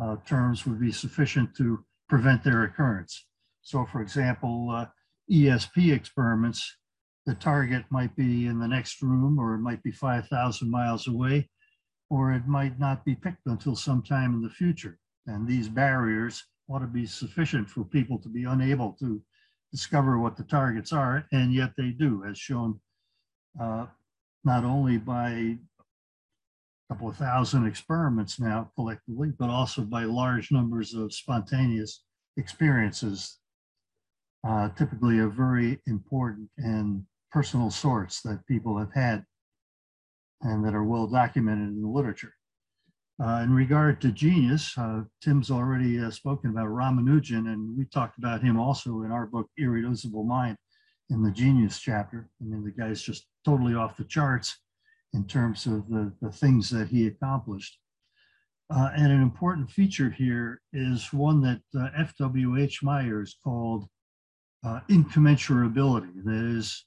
uh, terms would be sufficient to prevent their occurrence. So for example, uh, ESP experiments the target might be in the next room, or it might be 5,000 miles away, or it might not be picked until sometime in the future. And these barriers ought to be sufficient for people to be unable to discover what the targets are, and yet they do, as shown uh, not only by a couple of thousand experiments now collectively, but also by large numbers of spontaneous experiences, uh, typically of very important and personal sorts that people have had and that are well documented in the literature. Uh, in regard to genius, uh, Tim's already uh, spoken about Ramanujan, and we talked about him also in our book, Irreducible Mind, in the genius chapter. I mean, the guy's just totally off the charts in terms of the, the things that he accomplished. Uh, and an important feature here is one that uh, F.W.H. Myers called uh, incommensurability. That is,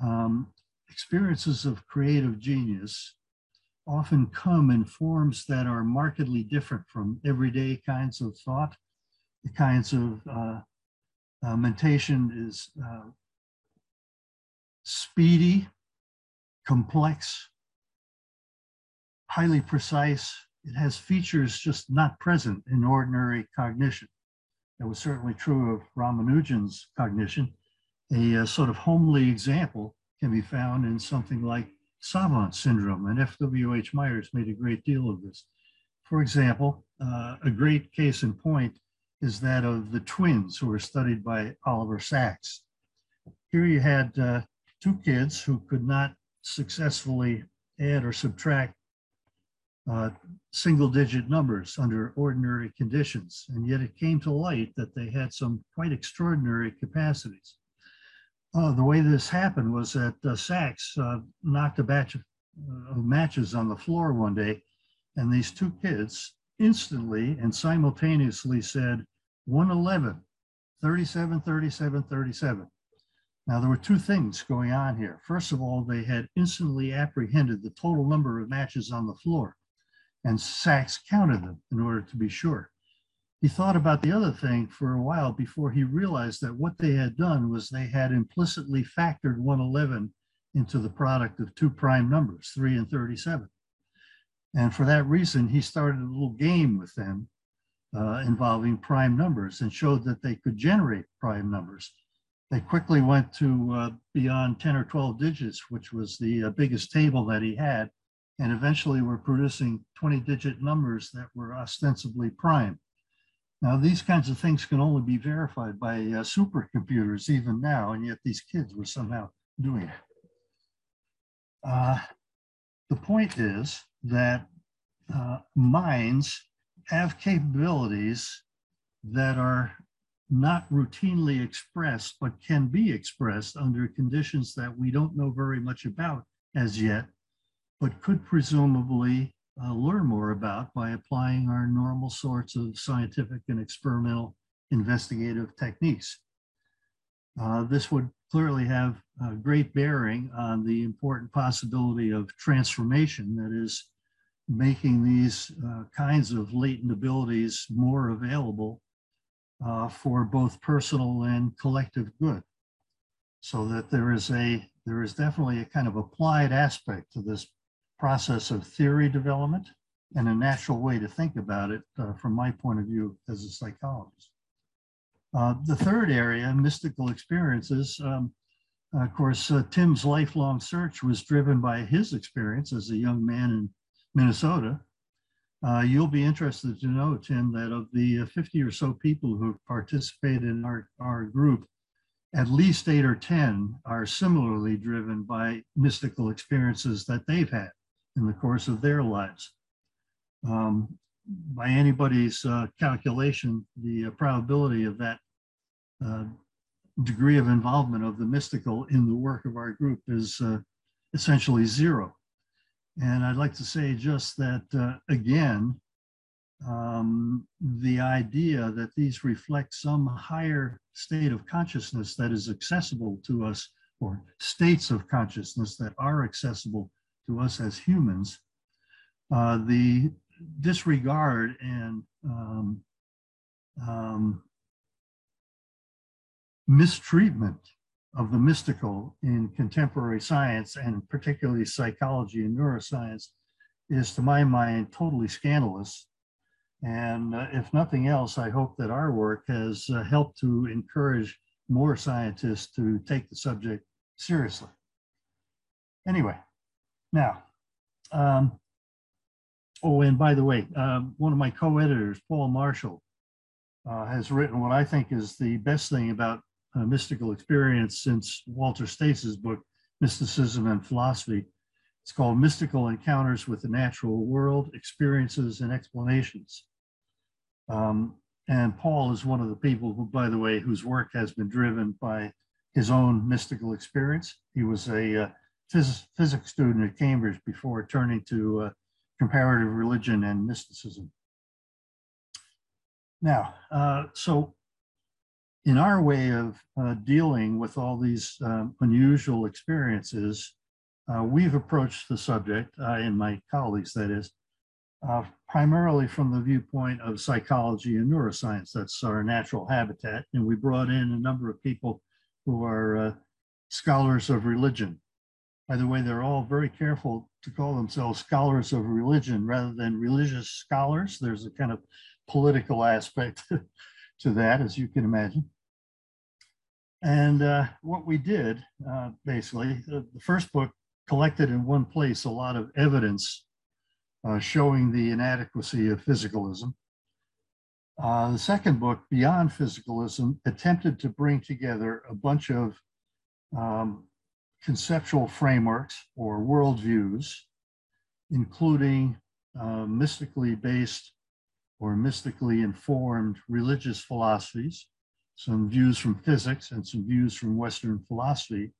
um, experiences of creative genius often come in forms that are markedly different from everyday kinds of thought. The kinds of uh, uh, mentation is uh, speedy, complex, highly precise. It has features just not present in ordinary cognition. That was certainly true of Ramanujan's cognition. A, a sort of homely example can be found in something like savant syndrome, and F.W.H. Myers made a great deal of this. For example, uh, a great case in point is that of the twins who were studied by Oliver Sacks. Here you had uh, two kids who could not successfully add or subtract uh, single digit numbers under ordinary conditions. And yet it came to light that they had some quite extraordinary capacities. Uh, the way this happened was that uh, Sacks uh, knocked a batch of, uh, matches on the floor one day, and these two kids instantly and simultaneously said 111, 37, 37, 37. Now, there were two things going on here. First of all, they had instantly apprehended the total number of matches on the floor, and Sacks counted them in order to be sure he thought about the other thing for a while before he realized that what they had done was they had implicitly factored 111 into the product of two prime numbers, 3 and 37. And for that reason, he started a little game with them uh, involving prime numbers and showed that they could generate prime numbers. They quickly went to uh, beyond 10 or 12 digits, which was the uh, biggest table that he had, and eventually were producing 20 digit numbers that were ostensibly prime. Now, these kinds of things can only be verified by uh, supercomputers even now, and yet these kids were somehow doing it. Uh, the point is that uh, minds have capabilities that are not routinely expressed, but can be expressed under conditions that we don't know very much about as yet, but could presumably uh, learn more about by applying our normal sorts of scientific and experimental investigative techniques. Uh, this would clearly have a great bearing on the important possibility of transformation, that is, making these uh, kinds of latent abilities more available uh, for both personal and collective good. So that there is a there is definitely a kind of applied aspect to this process of theory development and a natural way to think about it uh, from my point of view as a psychologist. Uh, the third area, mystical experiences, um, of course, uh, Tim's lifelong search was driven by his experience as a young man in Minnesota. Uh, you'll be interested to know, Tim, that of the uh, 50 or so people who participated in our, our group, at least eight or 10 are similarly driven by mystical experiences that they've had in the course of their lives. Um, by anybody's uh, calculation, the uh, probability of that uh, degree of involvement of the mystical in the work of our group is uh, essentially zero. And I'd like to say just that, uh, again, um, the idea that these reflect some higher state of consciousness that is accessible to us, or states of consciousness that are accessible to us as humans, uh, the disregard and um, um, mistreatment of the mystical in contemporary science and particularly psychology and neuroscience is to my mind totally scandalous. And uh, if nothing else, I hope that our work has uh, helped to encourage more scientists to take the subject seriously. Anyway, now, um, oh, and by the way, um, one of my co-editors, Paul Marshall, uh, has written what I think is the best thing about uh, mystical experience since Walter Stace's book, Mysticism and Philosophy. It's called Mystical Encounters with the Natural World, Experiences and Explanations. Um, and Paul is one of the people who, by the way, whose work has been driven by his own mystical experience. He was a uh, phys physics student at Cambridge before turning to uh, comparative religion and mysticism. Now, uh, so in our way of uh, dealing with all these um, unusual experiences, uh, we've approached the subject, I and my colleagues, that is, uh, primarily from the viewpoint of psychology and neuroscience. That's our natural habitat. And we brought in a number of people who are uh, scholars of religion. By the way, they're all very careful to call themselves scholars of religion rather than religious scholars. There's a kind of political aspect to that, as you can imagine. And uh, what we did, uh, basically, the, the, first book collected in one place a lot of evidence uh, showing the inadequacy of physicalism. Uh, the second book, Beyond Physicalism, attempted to bring together a bunch of um, conceptual frameworks or worldviews, including uh, mystically based or mystically informed religious philosophies, some views from physics and some views from Western philosophy,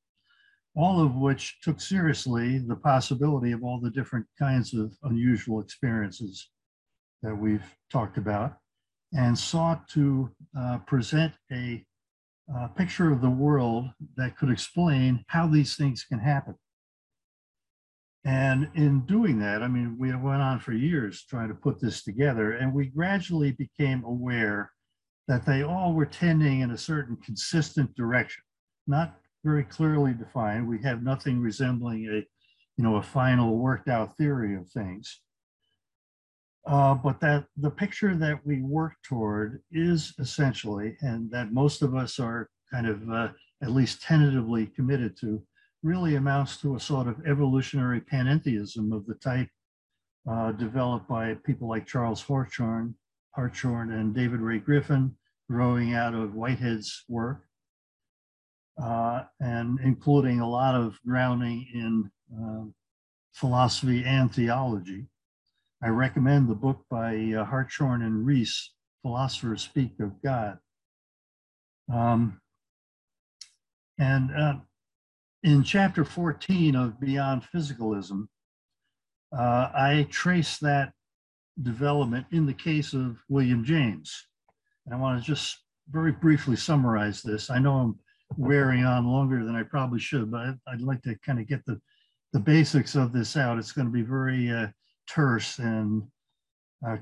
all of which took seriously the possibility of all the different kinds of unusual experiences that we've talked about and sought to uh, present a, a picture of the world that could explain how these things can happen. And in doing that, I mean, we went on for years trying to put this together, and we gradually became aware that they all were tending in a certain consistent direction, not very clearly defined. We have nothing resembling a, you know, a final worked out theory of things. Uh, but that the picture that we work toward is essentially, and that most of us are kind of uh, at least tentatively committed to, really amounts to a sort of evolutionary panentheism of the type uh, developed by people like Charles Hartshorne, Hartshorne and David Ray Griffin, growing out of Whitehead's work, uh, and including a lot of grounding in uh, philosophy and theology. I recommend the book by uh, Hartshorne and Reese, Philosophers Speak of God. Um, and uh, in chapter 14 of Beyond Physicalism, uh, I trace that development in the case of William James. And I want to just very briefly summarize this. I know I'm wearing on longer than I probably should, but I'd like to kind of get the, the basics of this out. It's going to be very uh, terse and uh,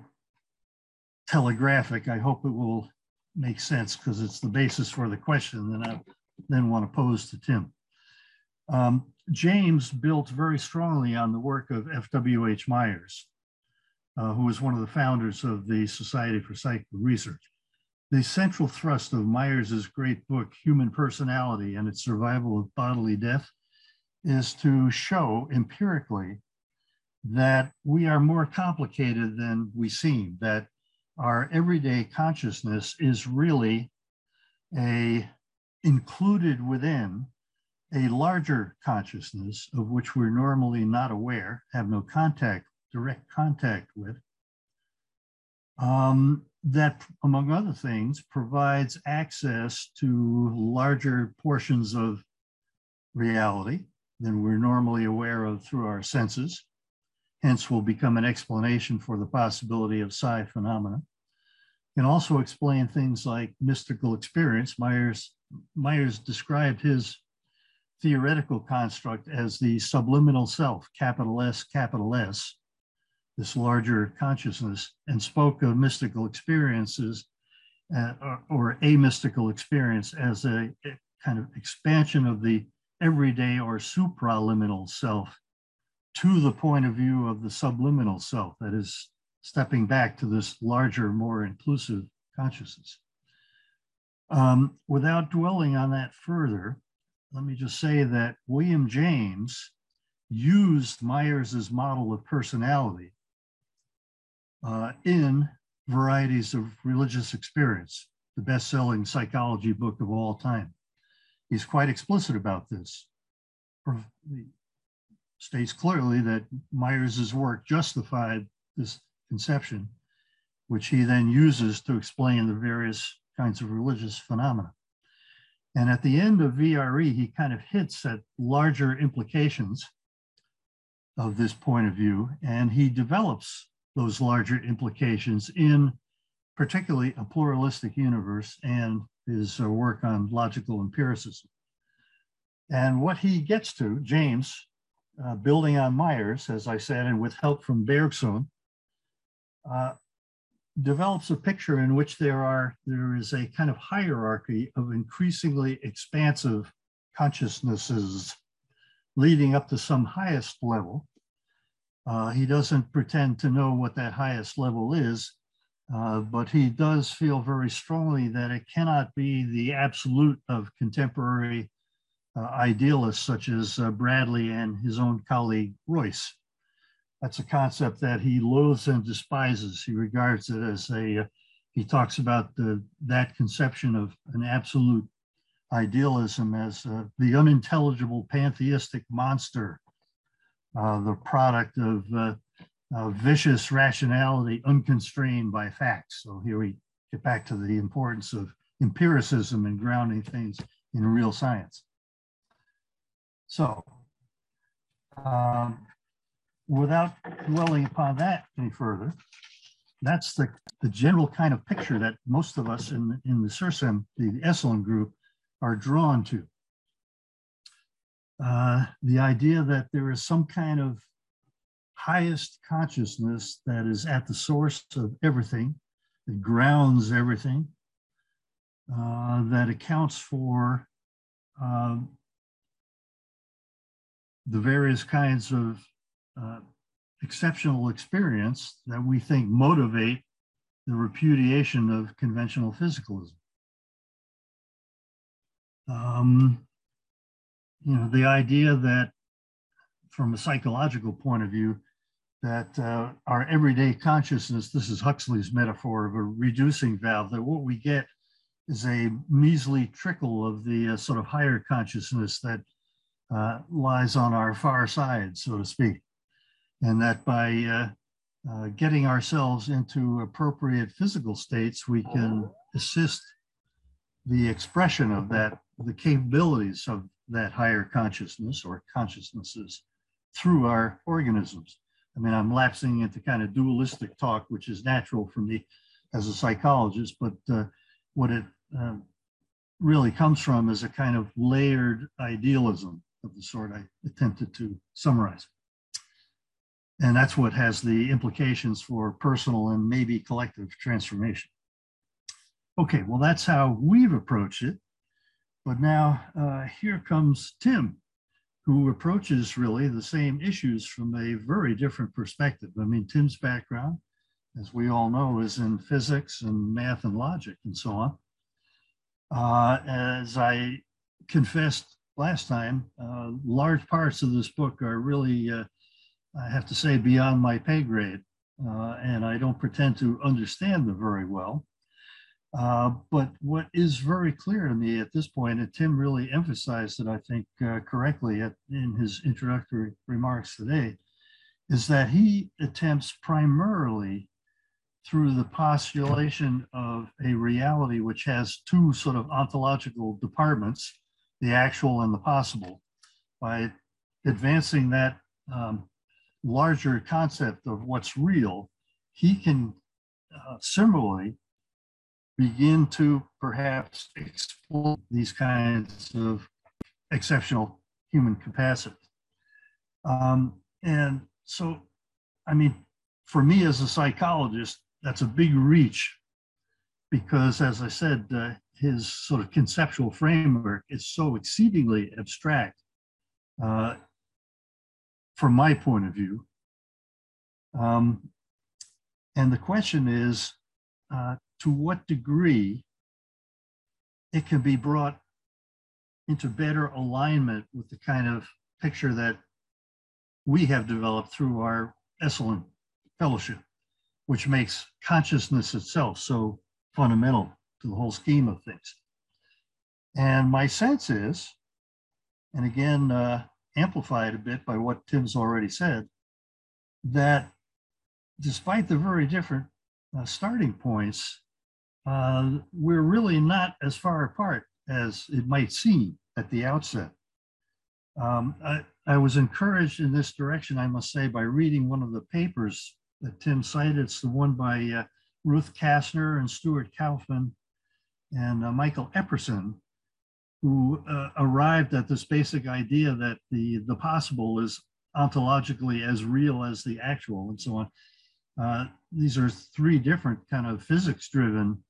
telegraphic. I hope it will make sense because it's the basis for the question that I then want to pose to Tim. Um, James built very strongly on the work of F.W.H. Myers, uh, who was one of the founders of the Society for Psychical Research. The central thrust of Myers's great book, Human Personality and Its Survival of Bodily Death, is to show empirically that we are more complicated than we seem, that our everyday consciousness is really a included within a larger consciousness of which we're normally not aware, have no contact, direct contact with, um, that, among other things, provides access to larger portions of reality than we're normally aware of through our senses. Hence, will become an explanation for the possibility of psi phenomena. Can also explain things like mystical experience. Myers, Myers described his theoretical construct as the subliminal self, capital S, capital S, this larger consciousness, and spoke of mystical experiences uh, or, or, a mystical experience as a kind of expansion of the everyday or supraliminal self to the point of view of the subliminal self, that is, stepping back to this larger, more inclusive consciousness. Um, without dwelling on that further, let me just say that William James used Myers's model of personality uh, in Varieties of Religious Experience, the best-selling psychology book of all time. He's quite explicit about this. States clearly that Myers's work justified this conception, which he then uses to explain the various kinds of religious phenomena. And at the end of VRE, he kind of hits at larger implications of this point of view, and he develops those larger implications in particularly a pluralistic universe and his uh, work on logical empiricism. And what he gets to, James, uh, building on Myers, as I said, and with help from Bergson, uh, develops a picture in which there are there is a kind of hierarchy of increasingly expansive consciousnesses leading up to some highest level. Uh, he doesn't pretend to know what that highest level is, uh, but he does feel very strongly that it cannot be the absolute of contemporary uh, idealists such as uh, Bradley and his own colleague Royce. That's a concept that he loathes and despises. He regards it as a, uh, he talks about the, that conception of an absolute idealism as uh, the unintelligible pantheistic monster, uh, the product of uh, vicious rationality unconstrained by facts. So here we get back to the importance of empiricism and grounding things in real science. So um, without dwelling upon that any further, that's the, the general kind of picture that most of us in, in the Sursem, the Esalen group, are drawn to. Uh, the idea that there is some kind of highest consciousness that is at the source of everything, that grounds everything, uh, that accounts for uh, the various kinds of uh, exceptional experience that we think motivate the repudiation of conventional physicalism. Um, you know, the idea that from a psychological point of view, that uh, our everyday consciousness, this is Huxley's metaphor of a reducing valve, that what we get is a measly trickle of the uh, sort of higher consciousness that uh, lies on our far side, so to speak. And that by uh, uh, getting ourselves into appropriate physical states, we can assist the expression of that, the capabilities of that higher consciousness or consciousnesses through our organisms. I mean, I'm lapsing into kind of dualistic talk, which is natural for me as a psychologist, but uh, what it uh, really comes from is a kind of layered idealism of the sort I attempted to summarize. And that's what has the implications for personal and maybe collective transformation. Okay, well, that's how we've approached it. But now uh, here comes Tim, who approaches really the same issues from a very different perspective. I mean, Tim's background, as we all know, is in physics and math and logic and so on. Uh, as I confessed last time, uh, large parts of this book are really uh, I have to say, beyond my pay grade. Uh, and I don't pretend to understand them very well. Uh, but what is very clear to me at this point, and Tim really emphasized it, I think, uh, correctly at, in his introductory remarks today, is that he attempts primarily through the postulation of a reality which has two sort of ontological departments, the actual and the possible, by advancing that um, larger concept of what's real, he can uh, similarly begin to perhaps explore these kinds of exceptional human capacity. Um, and so, I mean, for me as a psychologist, that's a big reach because, as I said, uh, his sort of conceptual framework is so exceedingly abstract uh, from my point of view. Um, and the question is uh, to what degree it can be brought into better alignment with the kind of picture that we have developed through our Esalen Fellowship, which makes consciousness itself so fundamental to the whole scheme of things. And my sense is, and again, uh, amplified a bit by what Tim's already said, that despite the very different uh, starting points, uh, we're really not as far apart as it might seem at the outset. Um, I, I, was encouraged in this direction, I must say, by reading one of the papers that Tim cited. It's the one by uh, Ruth Kastner and Stuart Kauffman and uh, Michael Epperson, who uh, arrived at this basic idea that the, the possible is ontologically as real as the actual and so on. Uh, these are three different kind of physics driven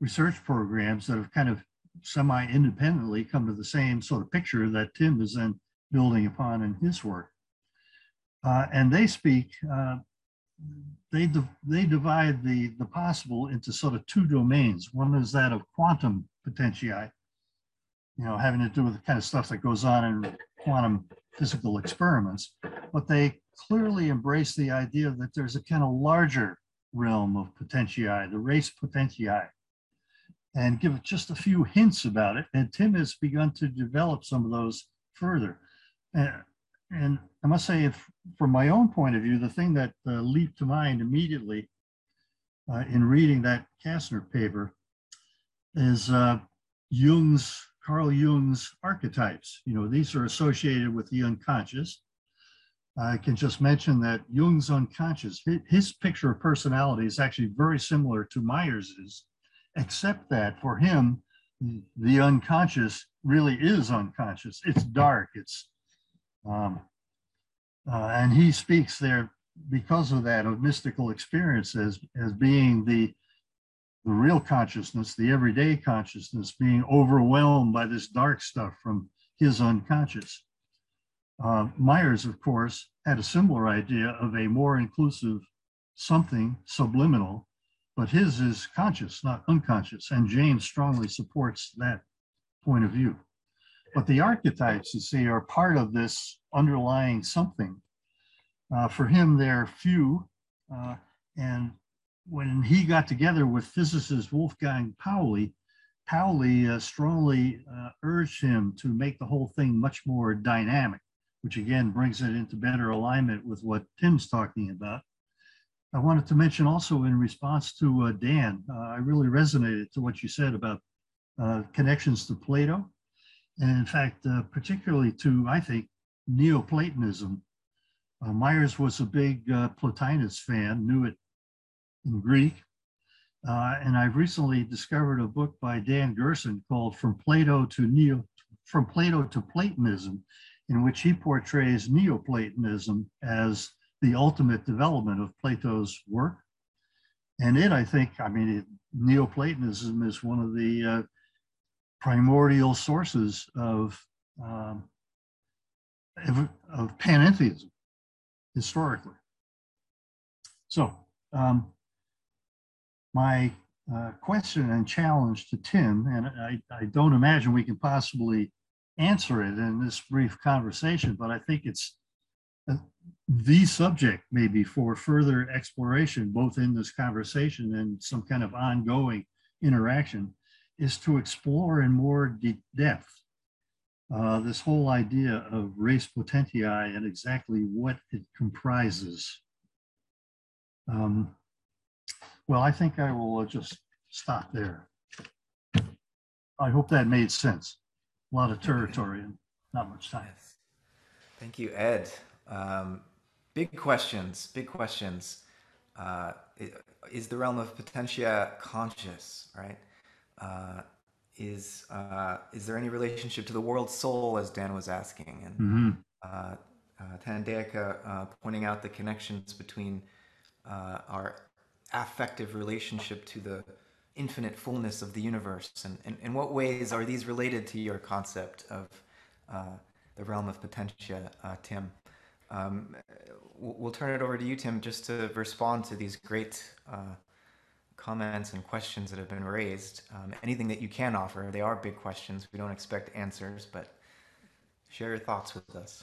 research programs that have kind of semi independently come to the same sort of picture that Tim is then building upon in his work. Uh, and they speak, uh, they, they divide the, the possible into sort of two domains. One is that of quantum potentiae, you know, having to do with the kind of stuff that goes on in quantum physical experiments. But they clearly embrace the idea that there's a kind of larger realm of potentiae, the res potentiae, and give just a few hints about it. And Tim has begun to develop some of those further. And, and I must say, if, from my own point of view, the thing that uh, leaped to mind immediately uh, in reading that Kastner paper is uh, Jung's, Carl Jung's archetypes. You know, these are associated with the unconscious. I can just mention that Jung's unconscious, his picture of personality is actually very similar to Myers's except that for him, the unconscious really is unconscious. It's dark. It's, um, uh, and he speaks there because of that of mystical experiences as being the the real consciousness, the everyday consciousness, being overwhelmed by this dark stuff from his unconscious. Uh, Myers, of course, had a similar idea of a more inclusive something subliminal but his is conscious, not unconscious. And James strongly supports that point of view. But the archetypes, you see, are part of this underlying something. Uh, for him, they're few. Uh, and when he got together with physicist Wolfgang Pauli, Pauli uh, strongly uh, urged him to make the whole thing much more dynamic, which again brings it into better alignment with what Tim's talking about. I wanted to mention also in response to uh, Dan, uh, I really resonated to what you said about connections to Plato. And in fact, particularly to, I think, Neoplatonism. Uh, Myers was a big uh, Plotinus fan, knew it in Greek. and I've recently discovered a book by Dan Gerson called From Plato to Neo, From Plato to Platonism, in which he portrays Neoplatonism as the ultimate development of Plato's work. And it, I think, I mean, it, Neoplatonism is one of the uh, primordial sources of, um, of, panentheism historically. So, um, my uh, question and challenge to Tim, and I, I don't imagine we can possibly answer it in this brief conversation, but I think it's the subject maybe for further exploration, both in this conversation and some kind of ongoing interaction, is to explore in more depth uh, this whole idea of res potentiae and exactly what it comprises. Um, well, I think I will uh, just stop there. I hope that made sense. A lot of territory and not much time. Thank you, Ed. Um, big questions, big questions. Uh, is the realm of potentia conscious, right? Uh, is uh, is there any relationship to the world soul, as Dan was asking, and mm-hmm. uh, uh, Thandeka uh, pointing out the connections between uh, our affective relationship to the infinite fullness of the universe? And, and in what ways are these related to your concept of uh, the realm of potentia, uh, Tim? Um, we'll turn it over to you, Tim, just to respond to these great uh, comments and questions that have been raised. Um, anything that you can offer, they are big questions. We don't expect answers, but share your thoughts with us.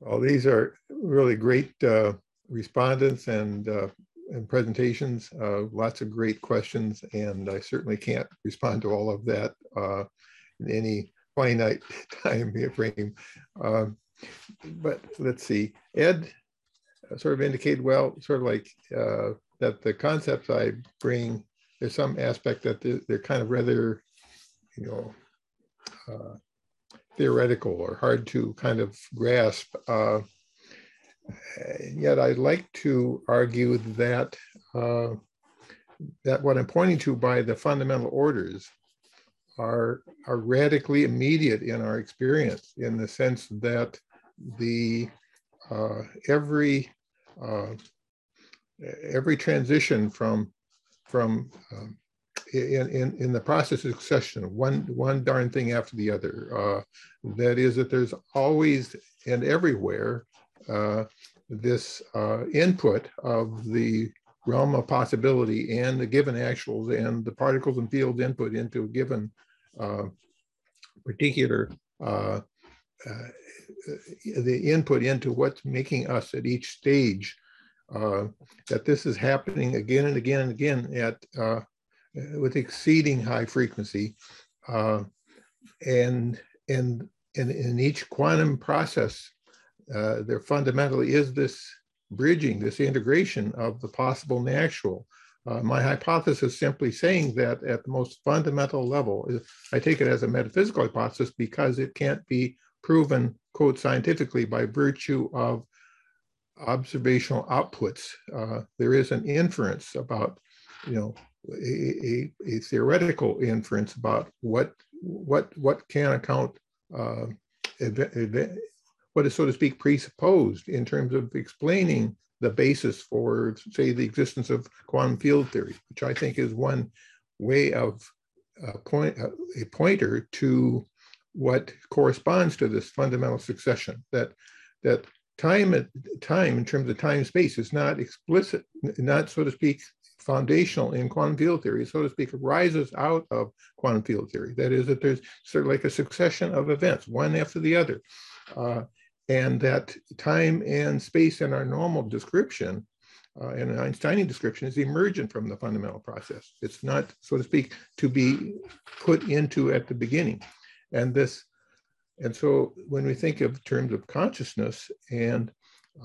Well, these are really great uh, respondents and uh, and presentations. Uh, lots of great questions, and I certainly can't respond to all of that uh, in any finite time frame. Um, but let's see, Ed sort of indicated, well, sort of like uh, that the concepts I bring, there's some aspect that they're, they're kind of rather, you know, uh, theoretical or hard to kind of grasp. Uh, yet I'd like to argue that uh, that what I'm pointing to by the fundamental orders are, are radically immediate in our experience in the sense that the uh, every uh, every transition from from um, in, in, in the process of succession, one one darn thing after the other. Uh, that is that there's always and everywhere uh, this uh, input of the realm of possibility and the given actuals and the particles and fields input into a given uh, particular uh, the input into what's making us at each stage uh, that this is happening again and again and again at uh, with exceeding high frequency uh, and and in, in each quantum process uh, there fundamentally is this bridging this integration of the possible and the actual. Uh, my hypothesis simply saying that at the most fundamental level, I take it as a metaphysical hypothesis because it can't be proven, quote, scientifically by virtue of observational outputs. Uh, there is an inference about, you know, a, a, a, theoretical inference about what what what can account uh, what is so to speak presupposed in terms of explaining the basis for, say, the existence of quantum field theory, which I think is one way of uh, point, uh, a pointer to what corresponds to this fundamental succession. That that time time in terms of time space is not explicit, not so to speak foundational in quantum field theory, so to speak, arises out of quantum field theory. That is, that there's sort of like a succession of events, one after the other. Uh, and that time and space in our normal description uh, and an Einsteinian description is emergent from the fundamental process. It's not, so to speak, to be put into at the beginning. And this, and so when we think of terms of consciousness and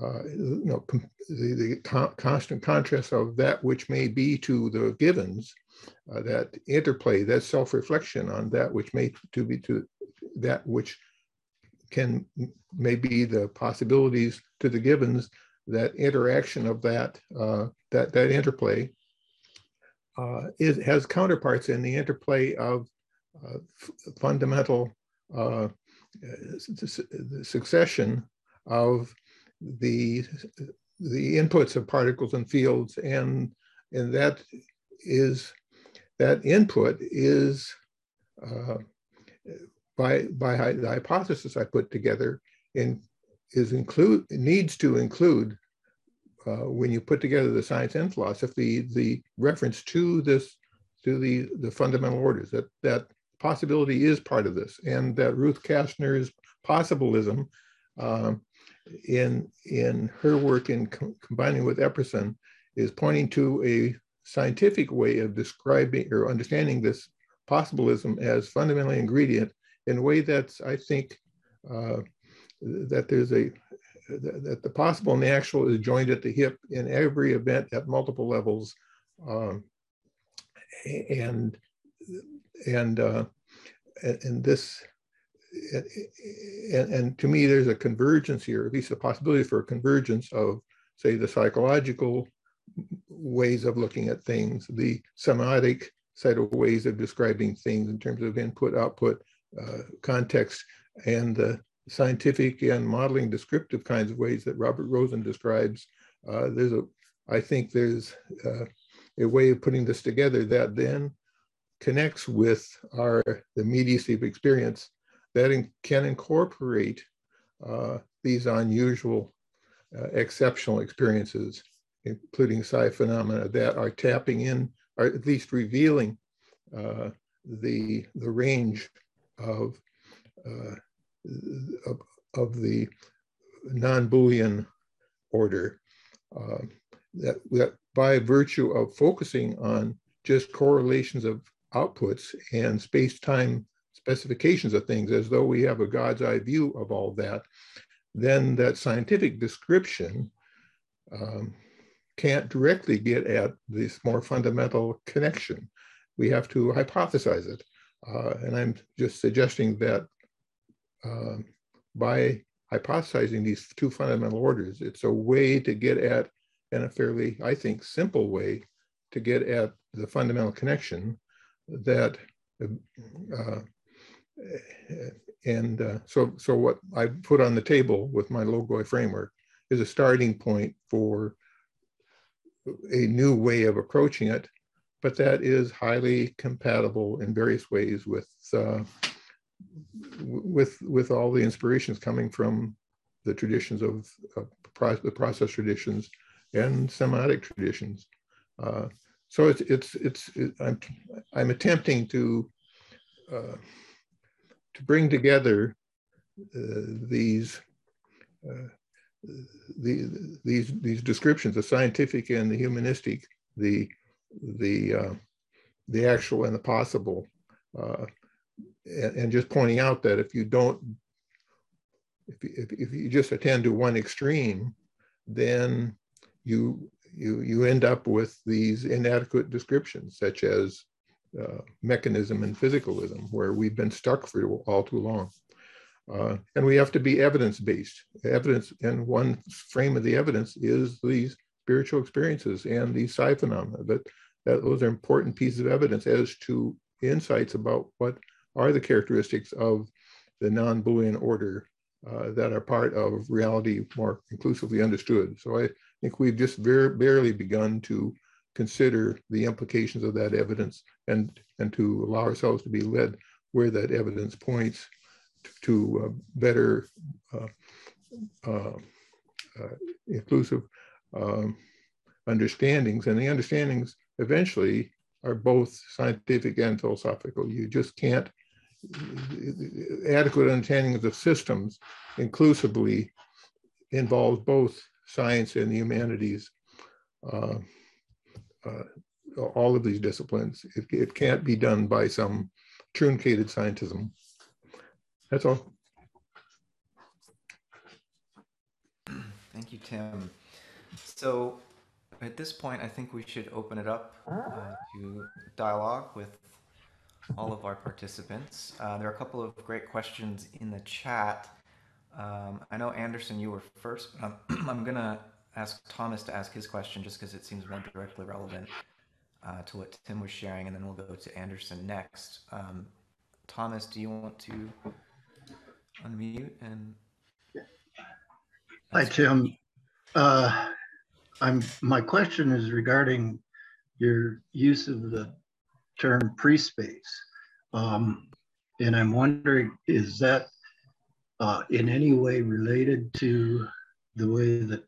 uh, you know the, the con constant contrast of that which may be to the givens, uh, that interplay, that self-reflection on that which may to be to that which can maybe the possibilities to the givens, that interaction of that, uh, that, that interplay uh, it has counterparts in the interplay of fundamental uh, succession of the the inputs of particles and fields and and that is that input is uh, by by the hypothesis I put together in is include needs to include uh, when you put together the science and philosophy the reference to this to the the fundamental orders that that possibility is part of this and that Ruth Kastner's possibilism um, in in her work in co combining with Epperson is pointing to a scientific way of describing or understanding this possibilism as fundamentally ingredient in a way that's, I think, uh, that there's a, that the possible and the actual is joined at the hip in every event at multiple levels. Um, and, and, uh, and this, and, and to me, there's a convergence here, at least a possibility for a convergence of, say, the psychological ways of looking at things, the semiotic set of ways of describing things in terms of input, output, uh, context and the scientific and modeling descriptive kinds of ways that Robert Rosen describes. Uh, there's a, I think there's uh, a way of putting this together that then connects with our the immediacy of experience that in, can incorporate uh, these unusual, uh, exceptional experiences, including psi phenomena that are tapping in, or at least revealing uh, the the range of, uh, of, of the non-Boolean order uh, that, that by virtue of focusing on just correlations of outputs and space-time specifications of things as though we have a God's eye view of all that, then that scientific description um, can't directly get at this more fundamental connection. We have to hypothesize it. Uh, and I'm just suggesting that uh, by hypothesizing these two fundamental orders, it's a way to get at, and a fairly, I think, simple way to get at the fundamental connection that uh, and uh, so so what I put on the table with my Logoi framework is a starting point for a new way of approaching it, but that is highly compatible in various ways with uh, with with all the inspirations coming from the traditions of, the process traditions and semiotic traditions. Uh, so it's it's it's it, I'm I'm attempting to uh, to bring together uh, these uh, the, these these descriptions, the scientific and the humanistic, the the uh, the actual and the possible, uh, and, and, just pointing out that if you don't, if, if, if you just attend to one extreme, then you you you end up with these inadequate descriptions, such as uh, mechanism and physicalism, where we've been stuck for all too long. Uh, and we have to be evidence-based. Evidence, and one frame of the evidence is these spiritual experiences and these psi phenomena. That, that those are important pieces of evidence as to insights about what are the characteristics of the non-Boolean order uh, that are part of reality more inclusively understood. So I think we've just very barely begun to consider the implications of that evidence and, and to allow ourselves to be led where that evidence points to, uh, better uh, uh, inclusive um, understandings. And the understandings eventually are both scientific and philosophical. You just can't, adequate understanding of the systems inclusively involves both science and the humanities. Uh, uh, all of these disciplines. It, it can't be done by some truncated scientism. That's all. Thank you, Tim. So at this point, I think we should open it up uh, to dialogue with all of our participants. Uh, there are a couple of great questions in the chat. Um, I know, Anderson, you were first, but I'm, I'm going to ask Thomas to ask his question just because it seems more directly relevant uh, to what Tim was sharing, and then we'll go to Anderson next. Um, Thomas, do you want to unmute and? Hi, Tim. Uh, I'm my question is regarding your use of the term pre-space, um, and I'm wondering is that uh, in any way related to the way that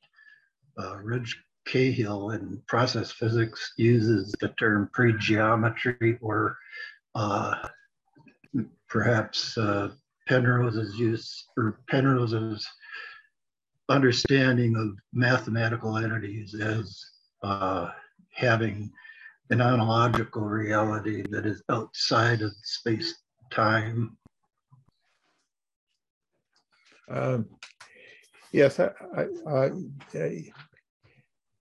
uh, Reg Cahill in process physics uses the term pre-geometry or uh, perhaps uh, Penrose's use or Penrose's understanding of mathematical entities as uh, having an ontological reality that is outside of space time. Um, Yes, I, I, I,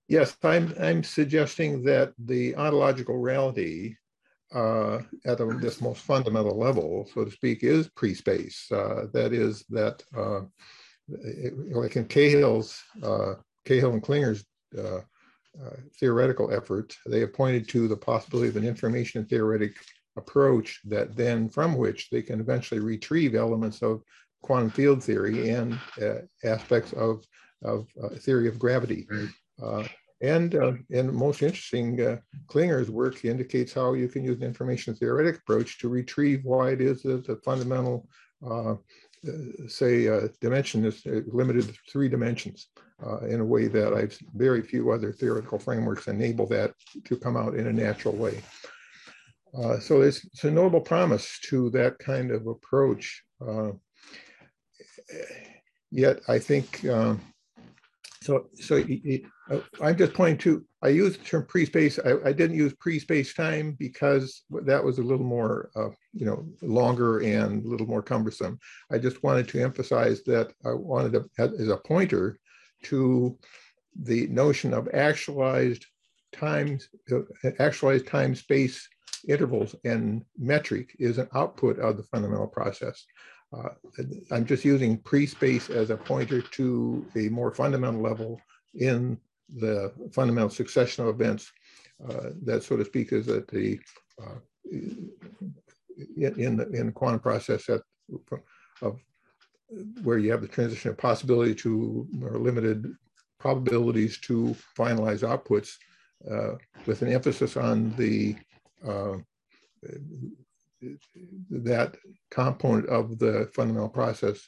yes, I'm, I'm suggesting that the ontological reality uh, at this most fundamental level, so to speak, is pre-space. Uh, that is that, uh, it, like in Cahill's, uh, Cahill and Klinger's uh, theoretical effort, they have pointed to the possibility of an information theoretic approach that then from which they can eventually retrieve elements of quantum field theory and uh, aspects of, of uh, theory of gravity. Uh, and uh, and most interesting, uh, Klinger's work indicates how you can use an information theoretic approach to retrieve why it is that the fundamental, say, uh, dimension is limited to three dimensions in a way that I've very few other theoretical frameworks enable that to come out in a natural way. so there's, it's a notable promise to that kind of approach. yet I think um, so, so uh, I'm just pointing to, I used the term pre-space. I, I, didn't use pre-space time because that was a little more, uh, you know, longer and a little more cumbersome. I just wanted to emphasize that I wanted to, as a pointer to the notion of actualized times, actualized time space intervals and metric is an output of the fundamental process. Uh, I'm just using pre-space as a pointer to a more fundamental level in the fundamental succession of events uh, that, so to speak, is at the uh, in, the in the quantum process at, of where you have the transition of possibility to more limited probabilities to finalize outputs uh, with an emphasis on the uh, that component of the fundamental process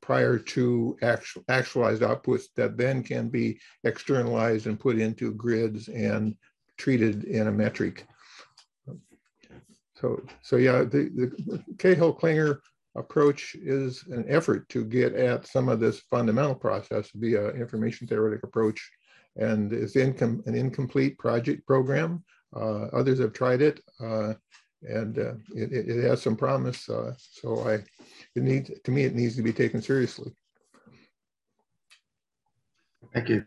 prior to actual, actualized outputs that then can be externalized and put into grids and treated in a metric. So, so yeah, the, the Cahill-Klinger approach is an effort to get at some of this fundamental process via information theoretic approach and it's incom an incomplete project program. Uh, others have tried it. Uh, and uh, it, it, has some promise. Uh, so I, it needs to me, it needs to be taken seriously. Thank you.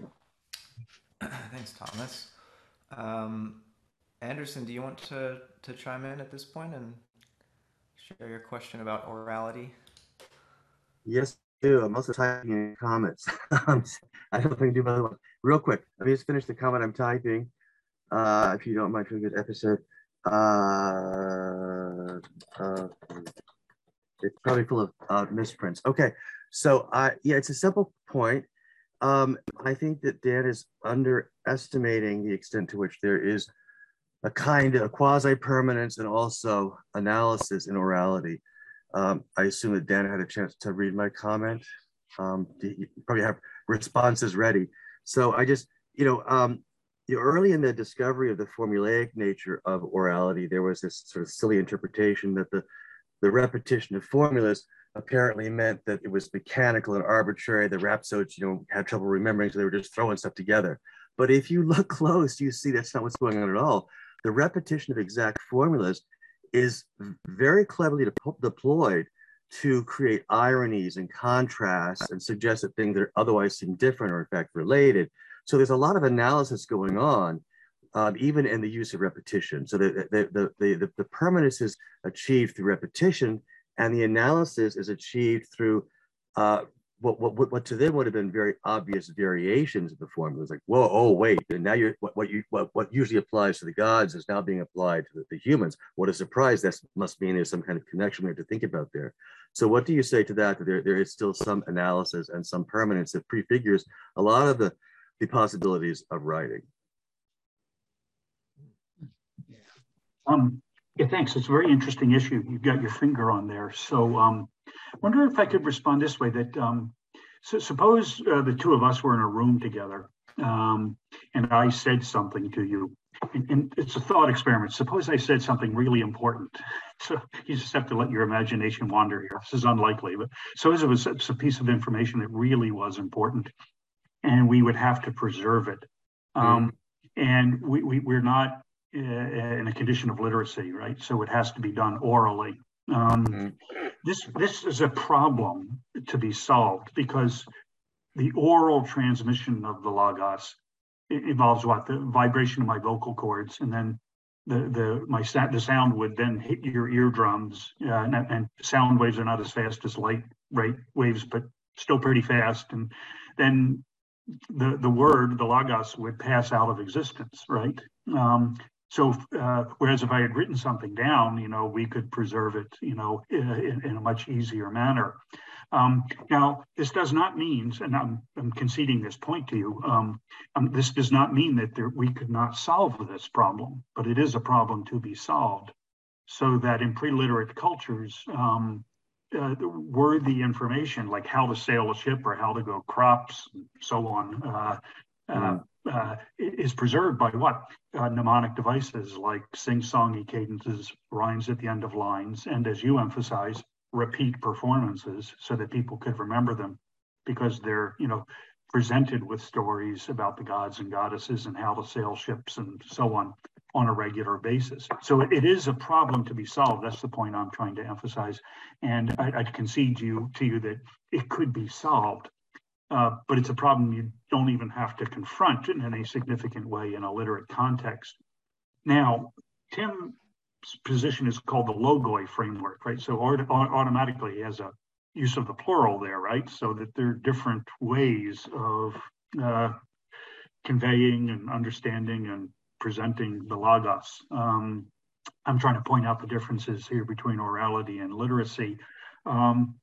Thanks, Thomas. Um, Anderson, do you want to to chime in at this point and share your question about orality? Yes, I do. I'm also typing in comments. I don't think I do very well. Real quick, let me just finish the comment I'm typing. Uh, if you don't mind, for a good episode. Uh, uh, it's probably full of uh, misprints. Okay, so uh, yeah, it's a simple point. Um, I think that Dan is underestimating the extent to which there is a kind of quasi-permanence and also analysis in orality. Um, I assume that Dan had a chance to read my comment. Um, you probably have responses ready. So I just, you know, um, you know, early in the discovery of the formulaic nature of orality, there was this sort of silly interpretation that the, the repetition of formulas apparently meant that it was mechanical and arbitrary. The rhapsodes, you know, had trouble remembering, so they were just throwing stuff together. But if you look close, you see that's not what's going on at all. The repetition of exact formulas is very cleverly de deployed to create ironies and contrasts and suggest that things that otherwise seem different are in fact related. So there's a lot of analysis going on, um, even in the use of repetition. So the, the, the, the, the permanence is achieved through repetition and the analysis is achieved through uh, what, what, what to them would have been very obvious variations of the formulas like, whoa, oh, wait, and now you're, what, what, you, what, what usually applies to the gods is now being applied to the, the humans. What a surprise that must mean there's some kind of connection we have to think about there. So what do you say to that? That there, there is still some analysis and some permanence that prefigures a lot of the the possibilities of writing. Um, yeah, thanks. It's a very interesting issue. You've got your finger on there. So um, wonder if I could respond this way that um, so suppose uh, the two of us were in a room together um, and I said something to you and, and, it's a thought experiment. Suppose I said something really important. So you just have to let your imagination wander here. This is unlikely, but so as it was a piece of information that really was important and we would have to preserve it. Um, mm. And we, we, we're not uh, in a condition of literacy, right? So it has to be done orally. Um, mm. This this is a problem to be solved because the oral transmission of the logos involves what the vibration of my vocal cords, and then the the my the sound would then hit your eardrums, uh, and, and sound waves are not as fast as light rate waves, but still pretty fast, and then the, the word, the logos, would pass out of existence, right? Um, so, uh, whereas if I had written something down, you know, we could preserve it, you know, in, in, a much easier manner. Um, now, this does not mean, and I'm, I'm conceding this point to you, um, um, this does not mean that there, we could not solve this problem, but it is a problem to be solved so that in pre-literate cultures, um, uh, worthy information like how to sail a ship or how to grow crops, and so on, uh, uh, uh, is preserved by what? Uh, mnemonic devices like sing-songy cadences, rhymes at the end of lines, and as you emphasize, repeat performances so that people could remember them because they're, you know, presented with stories about the gods and goddesses and how to sail ships and so on on a regular basis. So it, it is a problem to be solved. That's the point I'm trying to emphasize. And I, would concede you to you that it could be solved, uh, but it's a problem you don't even have to confront in any significant way in a literate context. Now, Tim's position is called the logoi framework, right? So automatically he has a use of the plural there, right? So that there are different ways of uh, conveying and understanding and presenting the logos. Um, I'm trying to point out the differences here between orality and literacy. Um,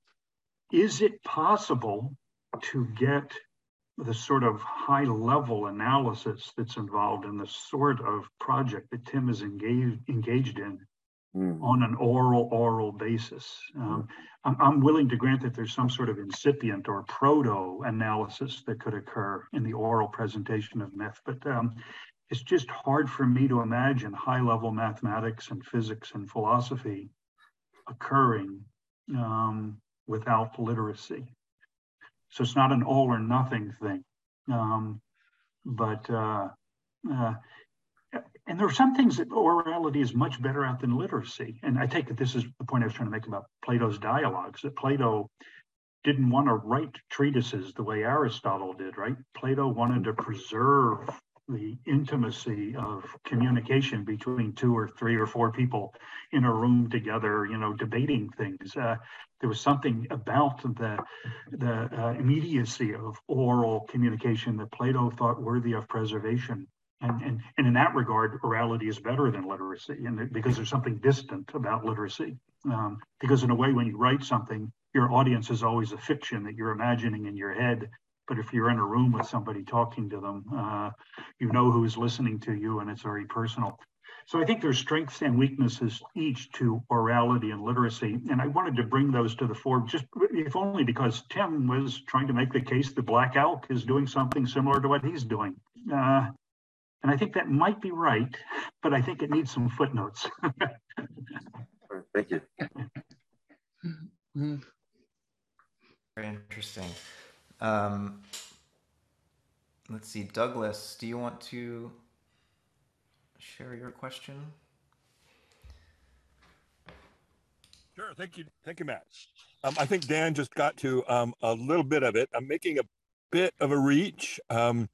is it possible to get the sort of high level analysis that's involved in the sort of project that Tim is engaged, engaged in mm. on an oral oral basis. Um, I'm, I'm, willing to grant that there's some sort of incipient or proto analysis that could occur in the oral presentation of myth, but um, it's just hard for me to imagine high level mathematics and physics and philosophy occurring um, without literacy. So it's not an all or nothing thing. Um, but uh, uh, and there are some things that orality is much better at than literacy. And I take it this is the point I was trying to make about Plato's dialogues, that Plato didn't want to write treatises the way Aristotle did, right? Plato wanted to preserve the intimacy of communication between two or three or four people in a room together, you know, debating things. Uh, there was something about the the uh, immediacy of oral communication that Plato thought worthy of preservation. And, and, and in that regard, orality is better than literacy, and because there's something distant about literacy. Um, because in a way, when you write something, your audience is always a fiction that you're imagining in your head. But if you're in a room with somebody talking to them, uh, you know who's listening to you, and it's very personal. So I think there's strengths and weaknesses each to orality and literacy. And I wanted to bring those to the fore, just if only because Tim was trying to make the case that Black Elk is doing something similar to what he's doing. Uh, and I think that might be right, but I think it needs some footnotes. Thank you. Very interesting. Um, let's see, Douglas, do you want to share your question? Sure. Thank you. Thank you, Matt. Um, I think Dan just got to um, a little bit of it. I'm making a bit of a reach um,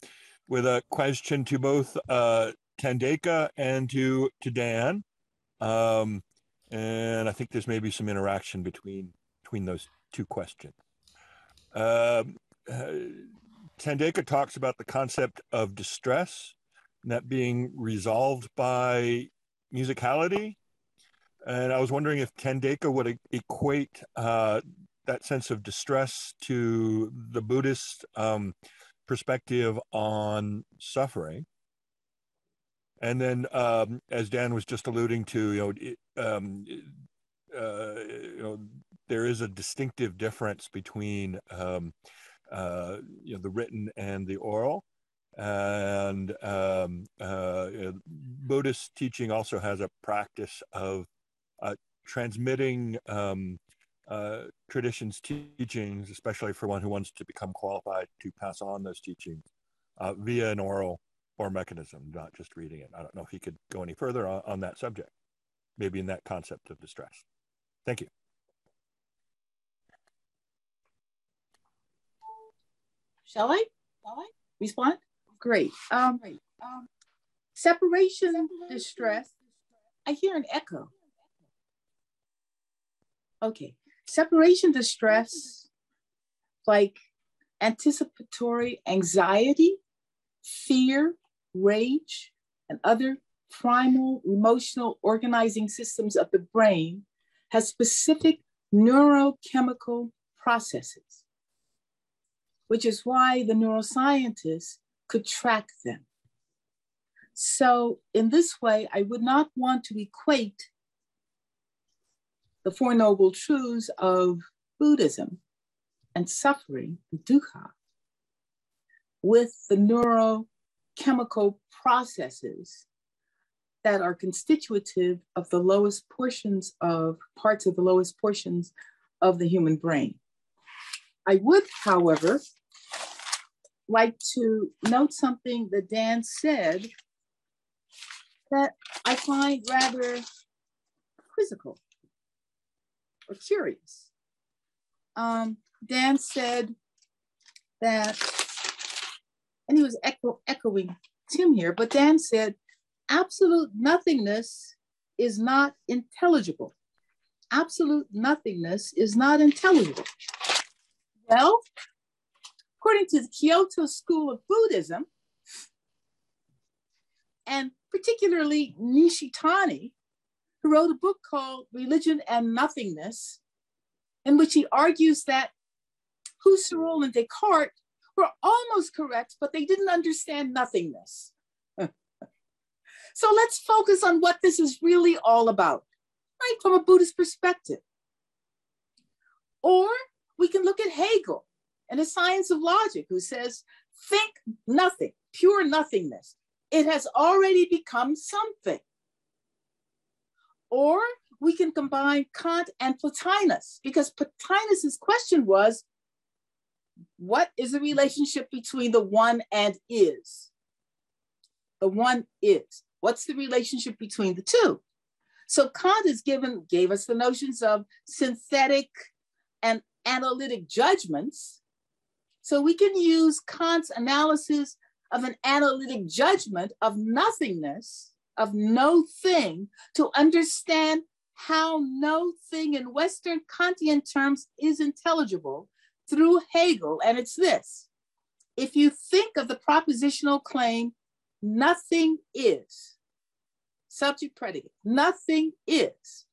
with a question to both uh, Thandeka and to, to Dan. Um, and I think there's maybe some interaction between, between those two questions. Uh, talks about the concept of distress that being resolved by musicality. And I was wondering if Thandeka would equate uh, that sense of distress to the Buddhist um, perspective on suffering. And then, um, as Dan was just alluding to, you know, um, uh, you know, there is a distinctive difference between, um, uh, you know, the written and the oral and um, uh, Buddhist teaching also has a practice of uh, transmitting um, uh, traditions teachings, especially for one who wants to become qualified to pass on those teachings uh, via an oral or mechanism, not just reading it. I don't know if he could go any further on, on that subject, maybe in that concept of distress. Thank you. Shall I? Shall I respond? Great. Um, um, separation, distress. I hear an echo. Okay. Separation distress, like anticipatory anxiety, fear, rage, and other primal emotional organizing systems of the brain has specific neurochemical processes, which is why the neuroscientists could track them. So, in this way, I would not want to equate the Four Noble Truths of Buddhism and suffering, dukkha, with the neurochemical processes that are constitutive of the lowest portions of parts of the lowest portions of the human brain. I would, however, like to note something that Dan said that I find rather quizzical or curious. Um, Dan said that, and he was echo, echoing Tim here, but Dan said, absolute nothingness is not intelligible. Absolute nothingness is not intelligible. Well, according to the Kyoto School of Buddhism, and particularly Nishitani, who wrote a book called Religion and Nothingness, in which he argues that Husserl and Descartes were almost correct, but they didn't understand nothingness. so let's focus on what this is really all about, right, from a Buddhist perspective. Or we can look at Hegel and the science of logic, who says, think nothing, pure nothingness. It has already become something. Or we can combine Kant and Plotinus, because Plotinus's question was, what is the relationship between the one and is? The one is. What's the relationship between the two? So Kant has given, gave us the notions of synthetic and analytic judgments. So we can use Kant's analysis of an analytic judgment of nothingness, of no thing, to understand how no thing in Western Kantian terms is intelligible through Hegel, and it's this. If you think of the propositional claim, nothing is, subject predicate, nothing is,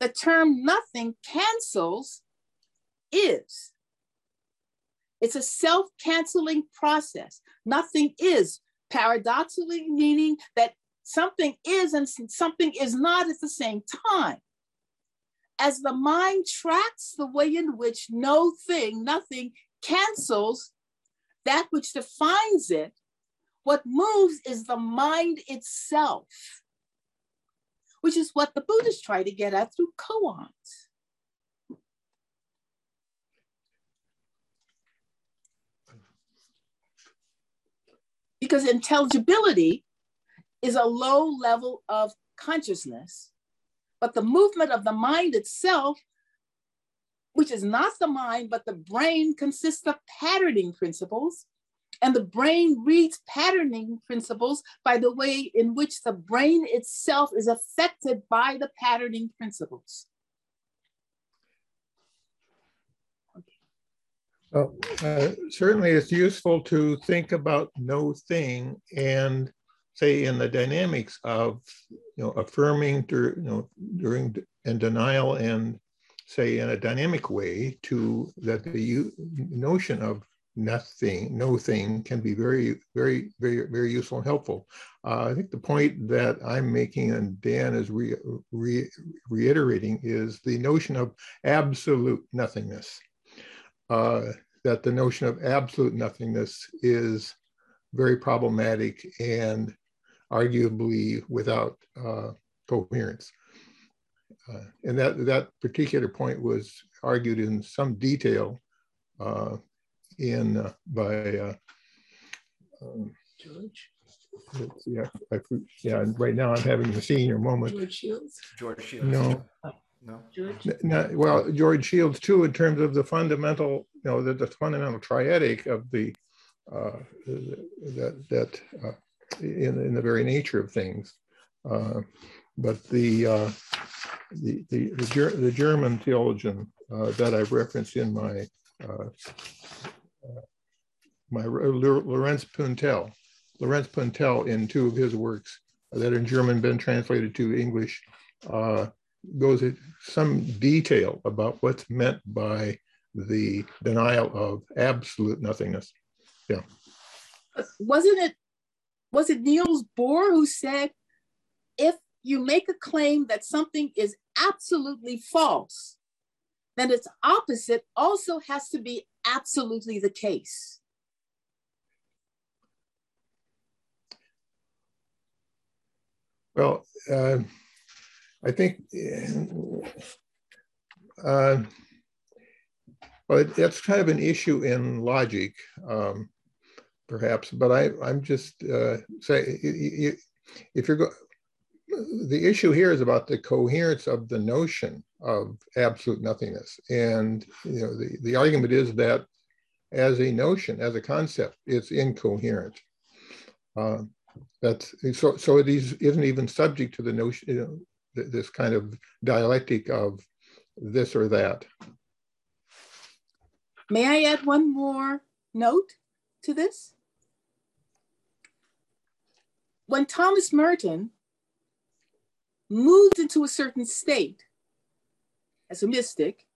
the term nothing cancels is. It's a self canceling process. Nothing is, paradoxically meaning that something is and something is not at the same time as the mind tracks the way in which no thing, nothing cancels that which defines it, what moves is the mind itself, which is what the Buddhists try to get at through koans. Because intelligibility is a low level of consciousness but the movement of the mind itself, which is not the mind, but the brain, consists of patterning principles. And the brain reads patterning principles by the way in which the brain itself is affected by the patterning principles. Well, uh, certainly it's useful to think about no thing and say in the dynamics of you know affirming dur- you know during and denial and say in a dynamic way to that the notion of nothing no thing can be very very very very useful and helpful. Uh, i think the point that i'm making and dan is re- re- reiterating is the notion of absolute nothingness uh, that the notion of absolute nothingness is very problematic and arguably without uh, coherence. Uh, and that, that particular point was argued in some detail uh, in uh, by uh, um, George. Yeah, I, yeah. Right now, I'm having a senior moment. George Shields. George Shields. No, No. George. not, well, George Shields too, in terms of the fundamental, you know, the, the fundamental triadic of the uh, that that uh, in, in the very nature of things. Uh, but the, uh, the, the, the, Ger the, German theologian uh, that I've referenced in my, uh, uh, my Lorenz Puntel, Lorenz Puntel in two of his works that in German been translated to English, uh, goes into some detail about what's meant by the denial of absolute nothingness. Yeah. Wasn't it was it Niels Bohr who said if you make a claim that something is absolutely false, then its opposite also has to be absolutely the case. Well, uh, I think, uh, well, that's kind of an issue in logic, um, perhaps. But I, I'm just uh, say if you're go- the issue here is about the coherence of the notion of absolute nothingness, and you know the, the argument is that as a notion, as a concept, it's incoherent. Uh, that's so. So it is, isn't even subject to the notion, you know, this kind of dialectic of this or that. May I add one more note to this? When Thomas Merton moved into a certain state as a mystic,